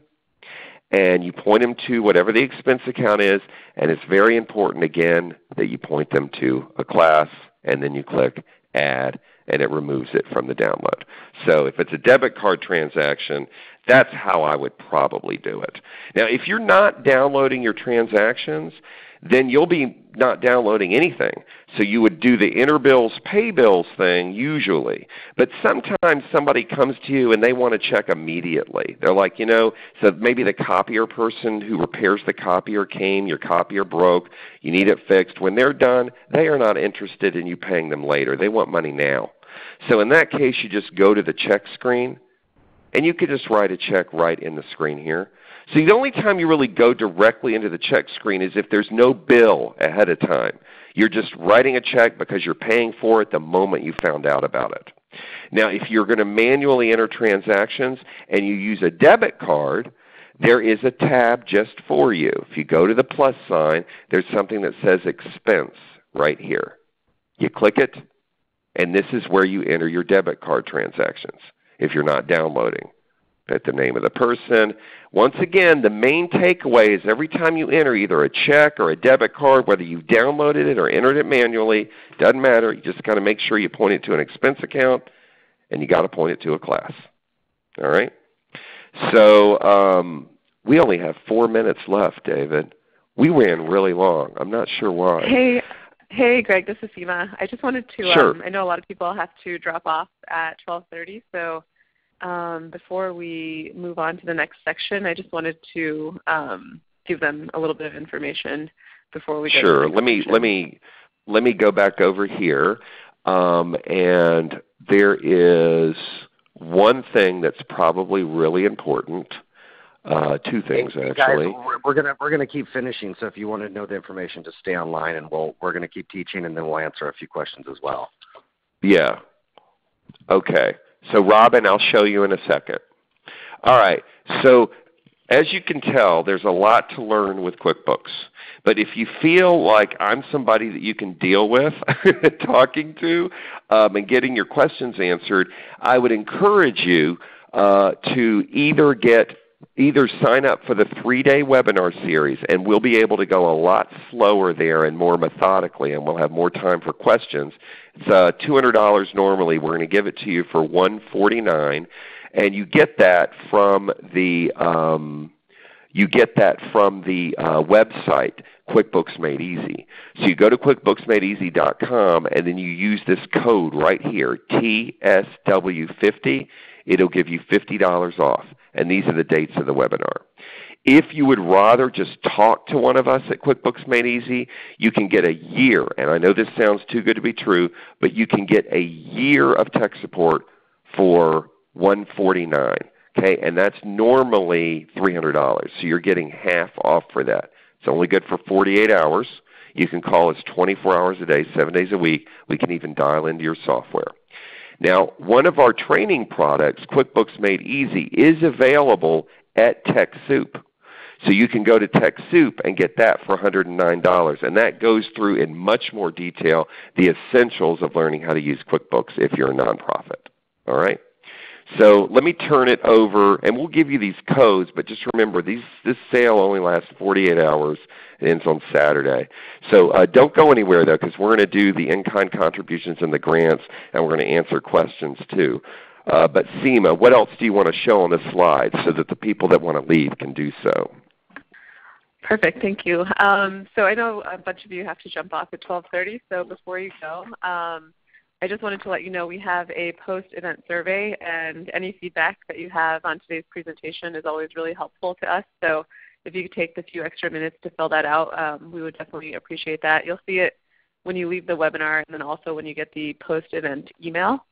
and you point them to whatever the expense account is, and it's very important again that you point them to a class, and then you click Add, and it removes it from the download. So if it's a debit card transaction, that's how I would probably do it. Now if you're not downloading your transactions, then you'll be not downloading anything. So you would do the enter bills, pay bills thing usually. But sometimes somebody comes to you and they want to check immediately. They're like, you know, so maybe the copier person who repairs the copier came, your copier broke, you need it fixed. When they're done, they are not interested in you paying them later. They want money now. So in that case, you just go to the check screen and you can just write a check right in the screen here. So the only time you really go directly into the check screen is if there's no bill ahead of time. You're just writing a check because you're paying for it the moment you found out about it. Now if you're going to manually enter transactions and you use a debit card, there is a tab just for you. If you go to the plus sign, there's something that says expense right here. You click it, and this is where you enter your debit card transactions if you're not downloading. At the name of the person. Once again, the main takeaway is every time you enter either a check or a debit card, whether you downloaded it or entered it manually, doesn't matter. You just got to make sure you point it to an expense account, and you got to point it to a class. All right. So um, we only have four minutes left, David. We ran really long. I'm not sure why. Hey, hey, Gregg. This is Seema. I just wanted to. Sure. Um, I know a lot of people have to drop off at 12:30, so um, before we move on to the next section, I just wanted to um, give them a little bit of information before we go. Sure. let me let me let me go back over here, um, and there is one thing that's probably really important. Uh, two things hey, actually. Guys, we're, we're, gonna we're gonna keep finishing. So if you want to know the information, just stay online, and we'll we're gonna keep teaching, and then we'll answer a few questions as well. Yeah. Okay. So Robin, I'll show you in a second. All right. So as you can tell, there's a lot to learn with QuickBooks. But if you feel like I'm somebody that you can deal with talking to um, and getting your questions answered, I would encourage you uh, to either get either sign up for the three-day webinar series, and we'll be able to go a lot slower there and more methodically, and we'll have more time for questions. It's uh, $200 normally. We're going to give it to you for 149, and you get that from the um, you get that from the uh, website QuickBooks Made Easy. So you go to QuickBooksMadeEasy.com and then you use this code right here, TSW50. It'll give you $50 off and these are the dates of the webinar. If you would rather just talk to one of us at QuickBooks Made Easy, you can get a year, and I know this sounds too good to be true, but you can get a year of tech support for 149. Okay, and that's normally $300. So you're getting half off for that. It's only good for 48 hours. You can call us 24 hours a day, 7 days a week. We can even dial into your software. Now, one of our training products, QuickBooks Made Easy, is available at TechSoup. So you can go to TechSoup and get that for $109. And that goes through in much more detail the essentials of learning how to use QuickBooks if you're a nonprofit. All right? So let me turn it over, and we'll give you these codes, but just remember these, this sale only lasts 48 hours. It ends on Saturday. So uh, don't go anywhere though because we're going to do the in-kind contributions and the grants, and we're going to answer questions too. Uh, but Seema, what else do you want to show on this slide so that the people that want to leave can do so? Perfect. Thank you. Um, so I know a bunch of you have to jump off at 12:30. So before you go, um, I just wanted to let you know we have a post-event survey, and any feedback that you have on today's presentation is always really helpful to us. So if you could take the few extra minutes to fill that out, um, we would definitely appreciate that. You'll see it when you leave the webinar and then also when you get the post-event email.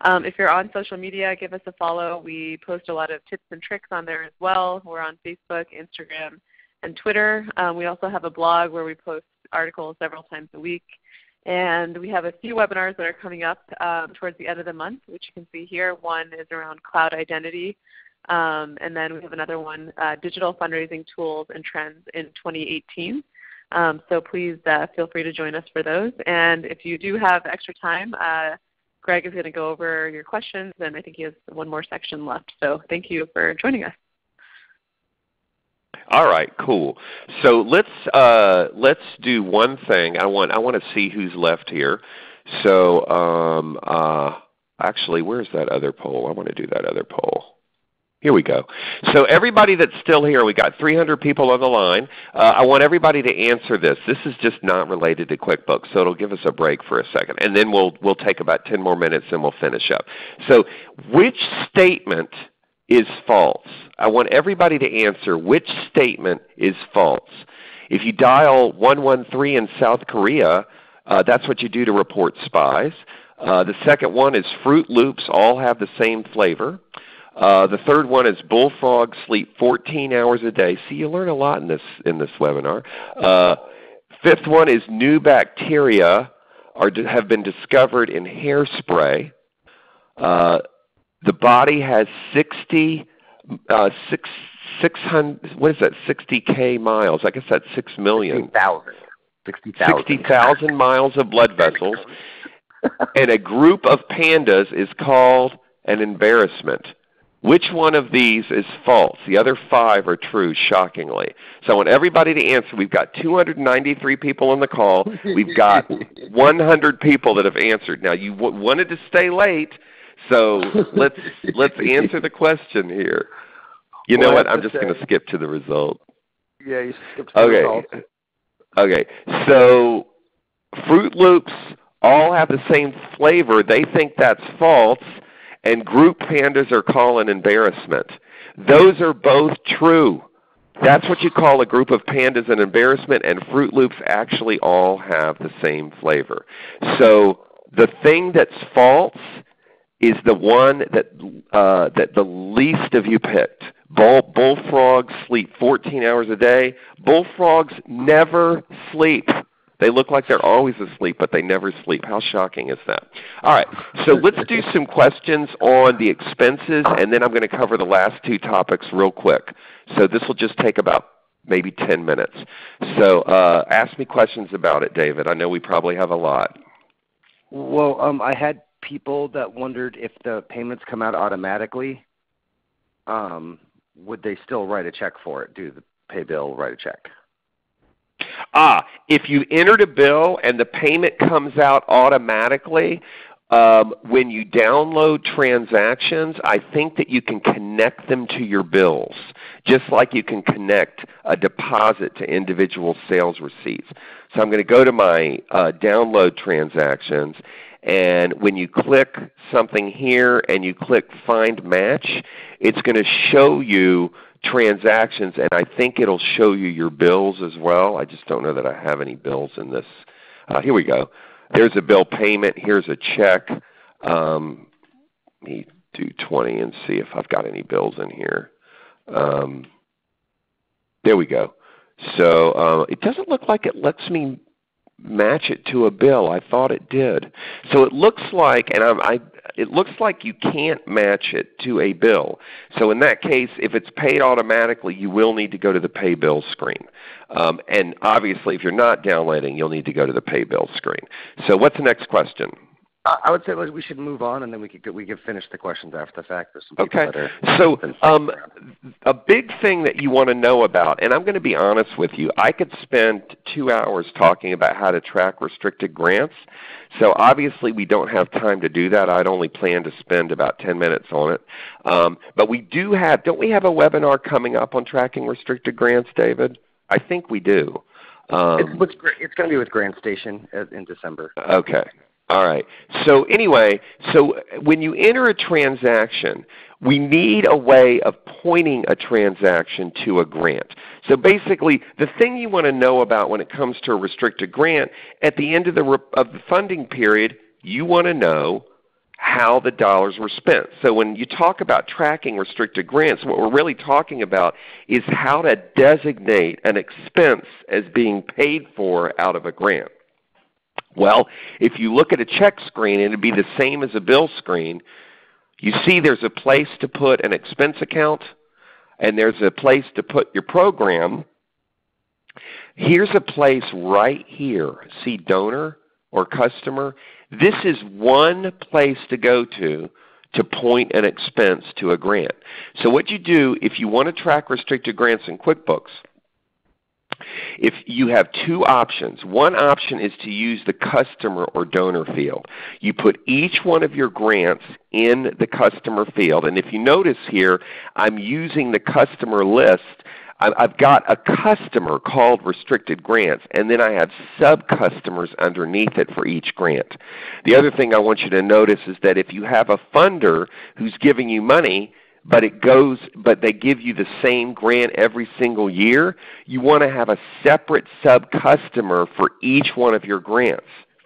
Um, if you're on social media, give us a follow. We post a lot of tips and tricks on there as well. We're on Facebook, Instagram, and Twitter. Um, we also have a blog where we post articles several times a week. And we have a few webinars that are coming up um, towards the end of the month, which you can see here. One is around cloud identity. Um, and then we have another one, uh, Digital Fundraising Tools and Trends in 2018. Um, so please uh, feel free to join us for those. And if you do have extra time, uh, Gregg is going to go over your questions, and I think he has one more section left. So thank you for joining us. All right, cool. So let's uh, let's do one thing. I want I want to see who's left here. So um, uh, actually, where's that other poll? I want to do that other poll. Here we go. So everybody that's still here, we got 300 people on the line. Uh, I want everybody to answer this. This is just not related to QuickBooks, so it'll give us a break for a second, and then we'll we'll take about 10 more minutes and we'll finish up. So, which statement is false? I want everybody to answer which statement is false. If you dial 113 in South Korea, uh, that's what you do to report spies. Uh, the second one is Froot Loops all have the same flavor. Uh, the third one is bullfrogs sleep 14 hours a day. See, you learn a lot in this in this webinar. Uh, fifth one is new bacteria are have been discovered in hairspray. Uh, the body has 60, uh, six, 600, what is that, 60K miles? I guess that's 6 million. 60,000. 60,000 60, miles of blood vessels. and a group of pandas is called an embarrassment. Which one of these is false? The other five are true, shockingly. So I want everybody to answer. We've got 293 people on the call. We've got 100 people that have answered. Now you w- wanted to stay late, so let's let's answer the question here. You know Well, I what? I'm just going to skip to the result. Yeah, you skipped to the Okay. Okay. So Froot Loops all have the same flavor. They think that's false, and group pandas are calling embarrassment. Those are both true. That's what you call a group of pandas an embarrassment, and Froot Loops actually all have the same flavor. So the thing that's false is the one that uh, that the least of you picked. Bull, bullfrogs sleep 14 hours a day. Bullfrogs never sleep. They look like they're always asleep, but they never sleep. How shocking is that? All right, so let's do some questions on the expenses, and then I'm going to cover the last two topics real quick. So this will just take about maybe 10 minutes. So uh, ask me questions about it, David. I know we probably have a lot. Well, um, I had people that wondered if the payments come out automatically, um, would they still write a check for it? Do the pay bill write a check? Ah, if you entered a bill and the payment comes out automatically, um, when you download transactions, I think that you can connect them to your bills, just like you can connect a deposit to individual sales receipts. So I'm going to go to my uh, download transactions, and when you click something here and you click Find Match, it's going to show you transactions, and I think it'll show you your bills as well. I just don't know that I have any bills in this. Uh, here we go. There's a bill payment. Here's a check. Um, let me do 20 and see if I've got any bills in here. Um, there we go. So uh, it doesn't look like it lets me match it to a bill. I thought it did. So it looks like, and I'm, I, it looks like you can't match it to a bill. So in that case, if it's paid automatically, you will need to go to the pay bill screen. Um, and obviously, if you're not downloading, you'll need to go to the pay bill screen. So what's the next question? I would say we should move on, and then we could we could finish the questions after the fact. There's some Okay. So um, a big thing that you want to know about, and I'm going to be honest with you, I could spend two hours talking about how to track restricted grants. So obviously we don't have time to do that. I'd only plan to spend about 10 minutes on it. Um, but we do have, don't we have a webinar coming up on tracking restricted grants, David? I think we do. Um, it's Gra- it's going to be with GrantStation uh, in December. Okay. All right. So anyway, so when you enter a transaction, we need a way of pointing a transaction to a grant. So basically, the thing you want to know about when it comes to a restricted grant, at the end of the, of the funding period, you want to know how the dollars were spent. So when you talk about tracking restricted grants, what we're really talking about is how to designate an expense as being paid for out of a grant. Well, if you look at a check screen, and it'd be the same as a bill screen, you see there's a place to put an expense account, and there's a place to put your program. Here's a place right here. See donor or customer? This is one place to go to to point an expense to a grant. So what you do if you want to track restricted grants in QuickBooks, if you have two options. One option is to use the customer or donor field. You put each one of your grants in the customer field. And if you notice here, I'm using the customer list. I've got a customer called restricted grants, and then I have sub-customers underneath it for each grant. The other thing I want you to notice is that if you have a funder who's giving you money, but it goes but they give you the same grant every single year, you want to have a separate sub customer for each one of your grants.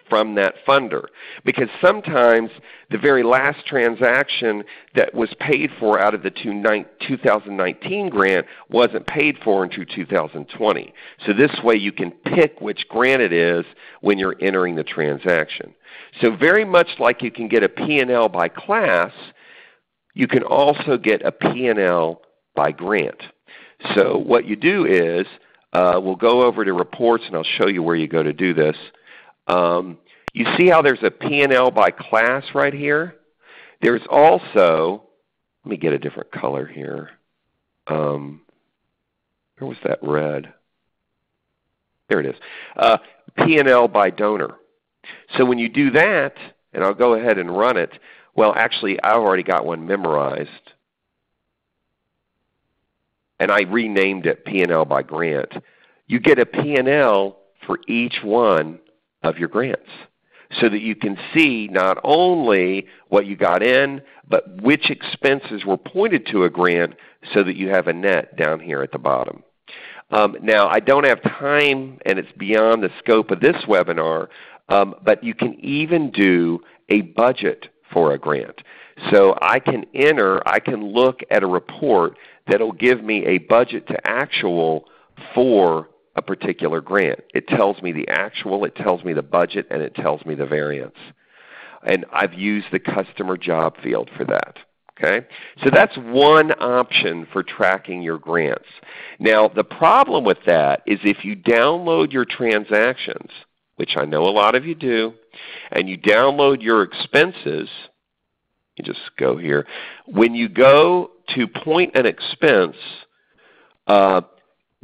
from that funder. Because sometimes the very last transaction that was paid for out of the 2019 grant wasn't paid for until 2020. So this way you can pick which grant it is when you're entering the transaction. So very much like you can get a P&L by class, you can also get a P&L by grant. So what you do is, uh, we'll go over to reports and I'll show you where you go to do this. Um, you see how there's a P&L by class right here? There's also, let me get a different color here. Um, where was that red? There it is. Uh, P&L by donor. So when you do that, and I'll go ahead and run it, well actually I've already got one memorized. And I renamed it P&L by grant. You get a P&L for each one of your grants so that you can see not only what you got in, but which expenses were pointed to a grant so that you have a net down here at the bottom. Um, now, I don't have time, and it's beyond the scope of this webinar, um, but you can even do a budget for a grant. So I can enter, I can look at a report that will give me a budget to actual for a particular grant. It tells me the actual, it tells me the budget, and it tells me the variance. And I've used the customer job field for that. Okay? So that's one option for tracking your grants. Now the problem with that is if you download your transactions, which I know a lot of you do, and you download your expenses, you just go here. When you go to point an expense, uh,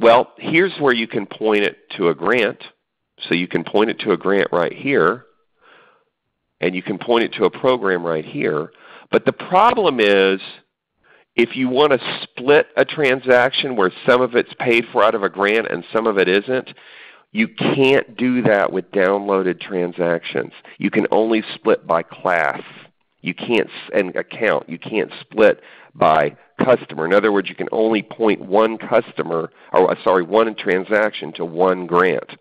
well, here's where you can point it to a grant. So you can point it to a grant right here, and you can point it to a program right here. But the problem is if you want to split a transaction where some of it's paid for out of a grant and some of it isn't, you can't do that with downloaded transactions. You can only split by class. You can't and account. You can't split by customer. In other words, you can only point one customer, or uh, sorry, one transaction to one grant.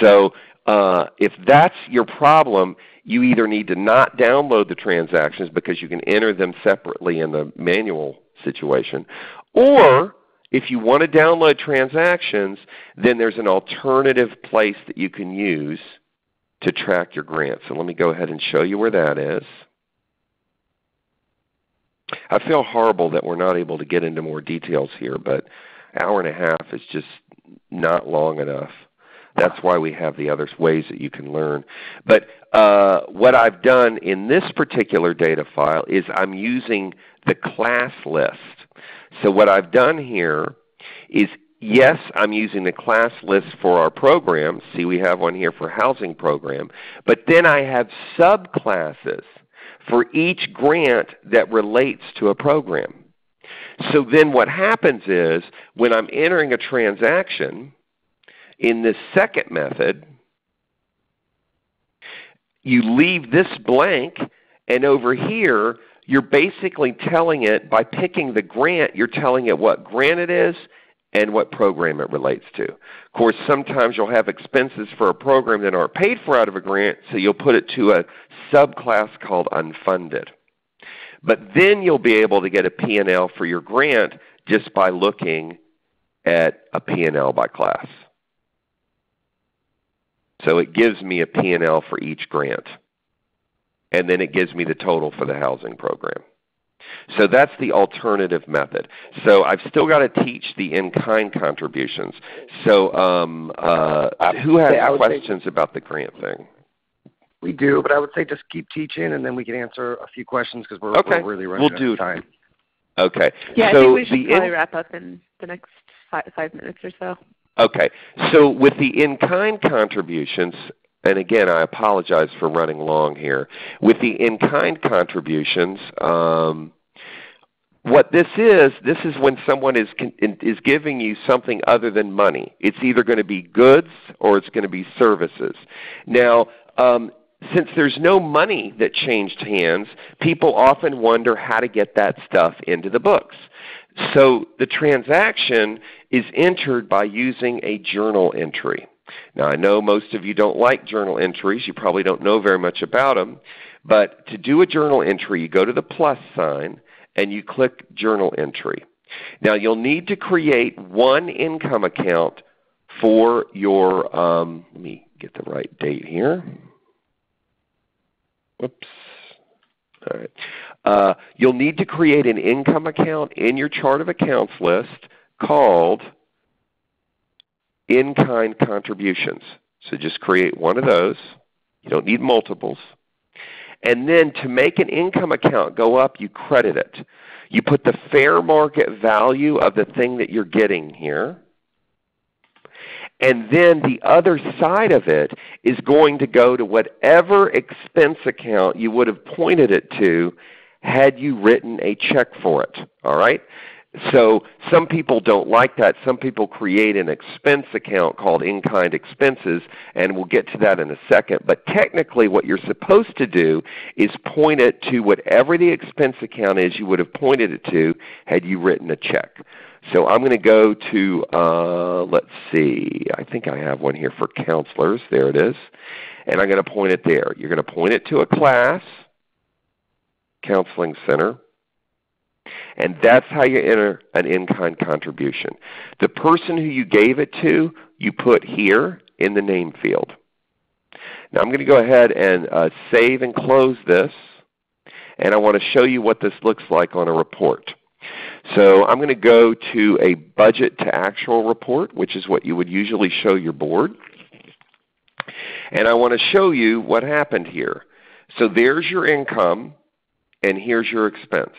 So uh, if that's your problem, you either need to not download the transactions because you can enter them separately in the manual situation, or if you want to download transactions, then there's an alternative place that you can use to track your grants. So let me go ahead and show you where that is. I feel horrible that we're not able to get into more details here, but hour and a half is just not long enough. That's why we have the other ways that you can learn. But uh, what I've done in this particular data file is I'm using the class list. So what I've done here is yes, I'm using the class list for our program. See, we have one here for housing program. But then I have subclasses for each grant that relates to a program. So then what happens is when I'm entering a transaction in this second method, you leave this blank and over here you're basically telling it by picking the grant, you're telling it what grant it is and what program it relates to. Of course, sometimes you'll have expenses for a program that aren't paid for out of a grant, so you'll put it to a subclass called unfunded. But then you'll be able to get a P&L for your grant just by looking at a P&L by class. So it gives me a P&L for each grant. And then it gives me the total for the housing program. So that's the alternative method. So I've still got to teach the in-kind contributions. So um, uh, who has questions say, about the grant thing? We do, but I would say just keep teaching, and then we can answer a few questions because we're, okay. we're really running we'll do. time. Okay. Yeah, so I think we should probably in, wrap up in the next five, five minutes or so. Okay. So with the in-kind contributions, and again, I apologize for running long here. With the in-kind contributions, um, what this is, this is when someone is, is giving you something other than money. It's either going to be goods or it's going to be services. Now, um, since there's no money that changed hands, people often wonder how to get that stuff into the books. So the transaction is entered by using a journal entry. Now I know most of you don't like journal entries. You probably don't know very much about them. But to do a journal entry, you go to the plus sign and you click Journal Entry. Now you'll need to create one income account for your, um, let me get the right date here. Whoops. All right. Uh, you'll need to create an income account in your chart of accounts list called in-kind contributions. So just create one of those. You don't need multiples. And then to make an income account go up, you credit it. You put the fair market value of the thing that you're getting here. And then the other side of it is going to go to whatever expense account you would have pointed it to had you written a check for it. All right? So some people don't like that. Some people create an expense account called in-kind expenses, and we'll get to that in a second. But technically what you're supposed to do is point it to whatever the expense account is you would have pointed it to had you written a check. So I'm going to go to, uh, let's see, I think I have one here for counselors. There it is. And I'm going to point it there. You're going to point it to a class, counseling center. And that's how you enter an in-kind contribution. The person who you gave it to, you put here in the name field. Now I'm going to go ahead and uh, save and close this. And I want to show you what this looks like on a report. So I'm going to go to a budget to actual report, which is what you would usually show your board. And I want to show you what happened here. So there's your income, and here's your expense.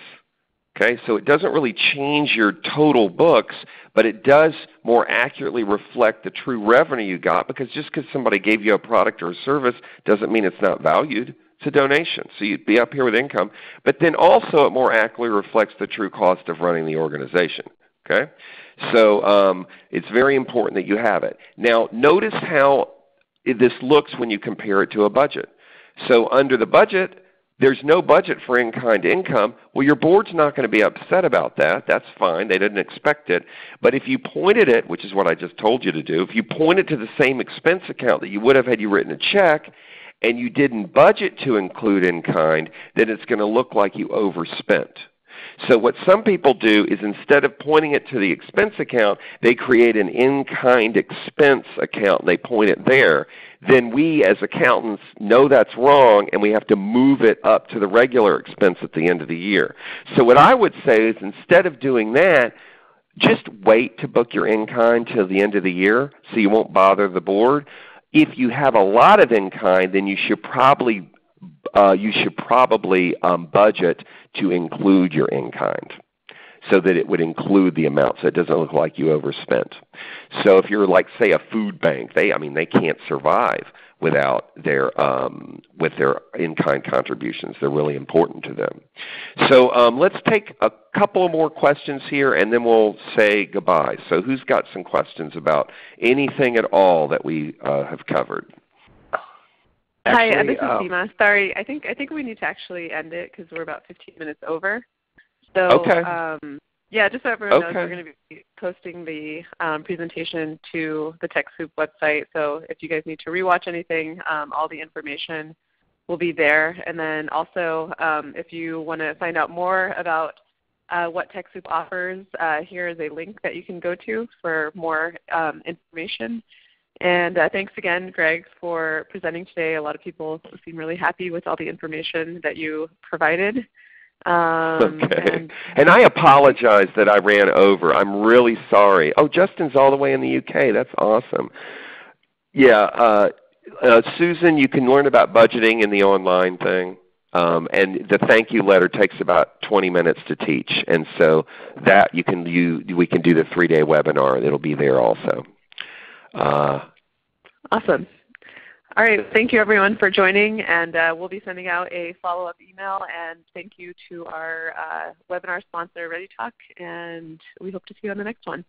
Okay, so it doesn't really change your total books, but it does more accurately reflect the true revenue you got because just because somebody gave you a product or a service doesn't mean it's not valued. It's a donation. So you'd be up here with income. But then also it more accurately reflects the true cost of running the organization. Okay? So um, it's very important that you have it. Now notice how this looks when you compare it to a budget. So under the budget, there's no budget for in-kind income, well your board's not going to be upset about that. That's fine. They didn't expect it. But if you pointed it, which is what I just told you to do, if you pointed to the same expense account that you would have had you written a check, and you didn't budget to include in-kind, then it's going to look like you overspent. So what some people do is instead of pointing it to the expense account, they create an in-kind expense account and they point it there. Then we as accountants know that's wrong and we have to move it up to the regular expense at the end of the year. So what I would say is instead of doing that, just wait to book your in-kind till the end of the year so you won't bother the board. If you have a lot of in-kind, then you should probably uh, you should probably um, budget to include your in-kind so that it would include the amount so it doesn't look like you overspent. So if you're like say a food bank, they I mean they can't survive without their um, with their in-kind contributions. They're really important to them. So um, let's take a couple more questions here, and then we'll say goodbye. So who's got some questions about anything at all that we uh, have covered? Actually, Hi, this is um, Seema. Sorry, I think I think we need to actually end it because we're about 15 minutes over. So okay. um, yeah, just so everyone okay. knows, we're going to be posting the um, presentation to the TechSoup website. So if you guys need to rewatch anything, um, all the information will be there. And then also, um, if you want to find out more about uh, what TechSoup offers, uh, here is a link that you can go to for more um, information. And uh, thanks again, Gregg, for presenting today. A lot of people seem really happy with all the information that you provided. Um, okay. And, and, I apologize that I ran over. I'm really sorry. Oh, Justin's all the way in the UK. That's awesome. Yeah, uh, uh, Susan, you can learn about budgeting in the online thing. Um, and the thank you letter takes about 20 minutes to teach, and so that you can you we can do the three-day webinar. It'll be there also. Uh, awesome. All right. Thank you everyone for joining, and uh, we'll be sending out a follow-up email. And thank you to our uh, webinar sponsor, ReadyTalk, and we hope to see you on the next one.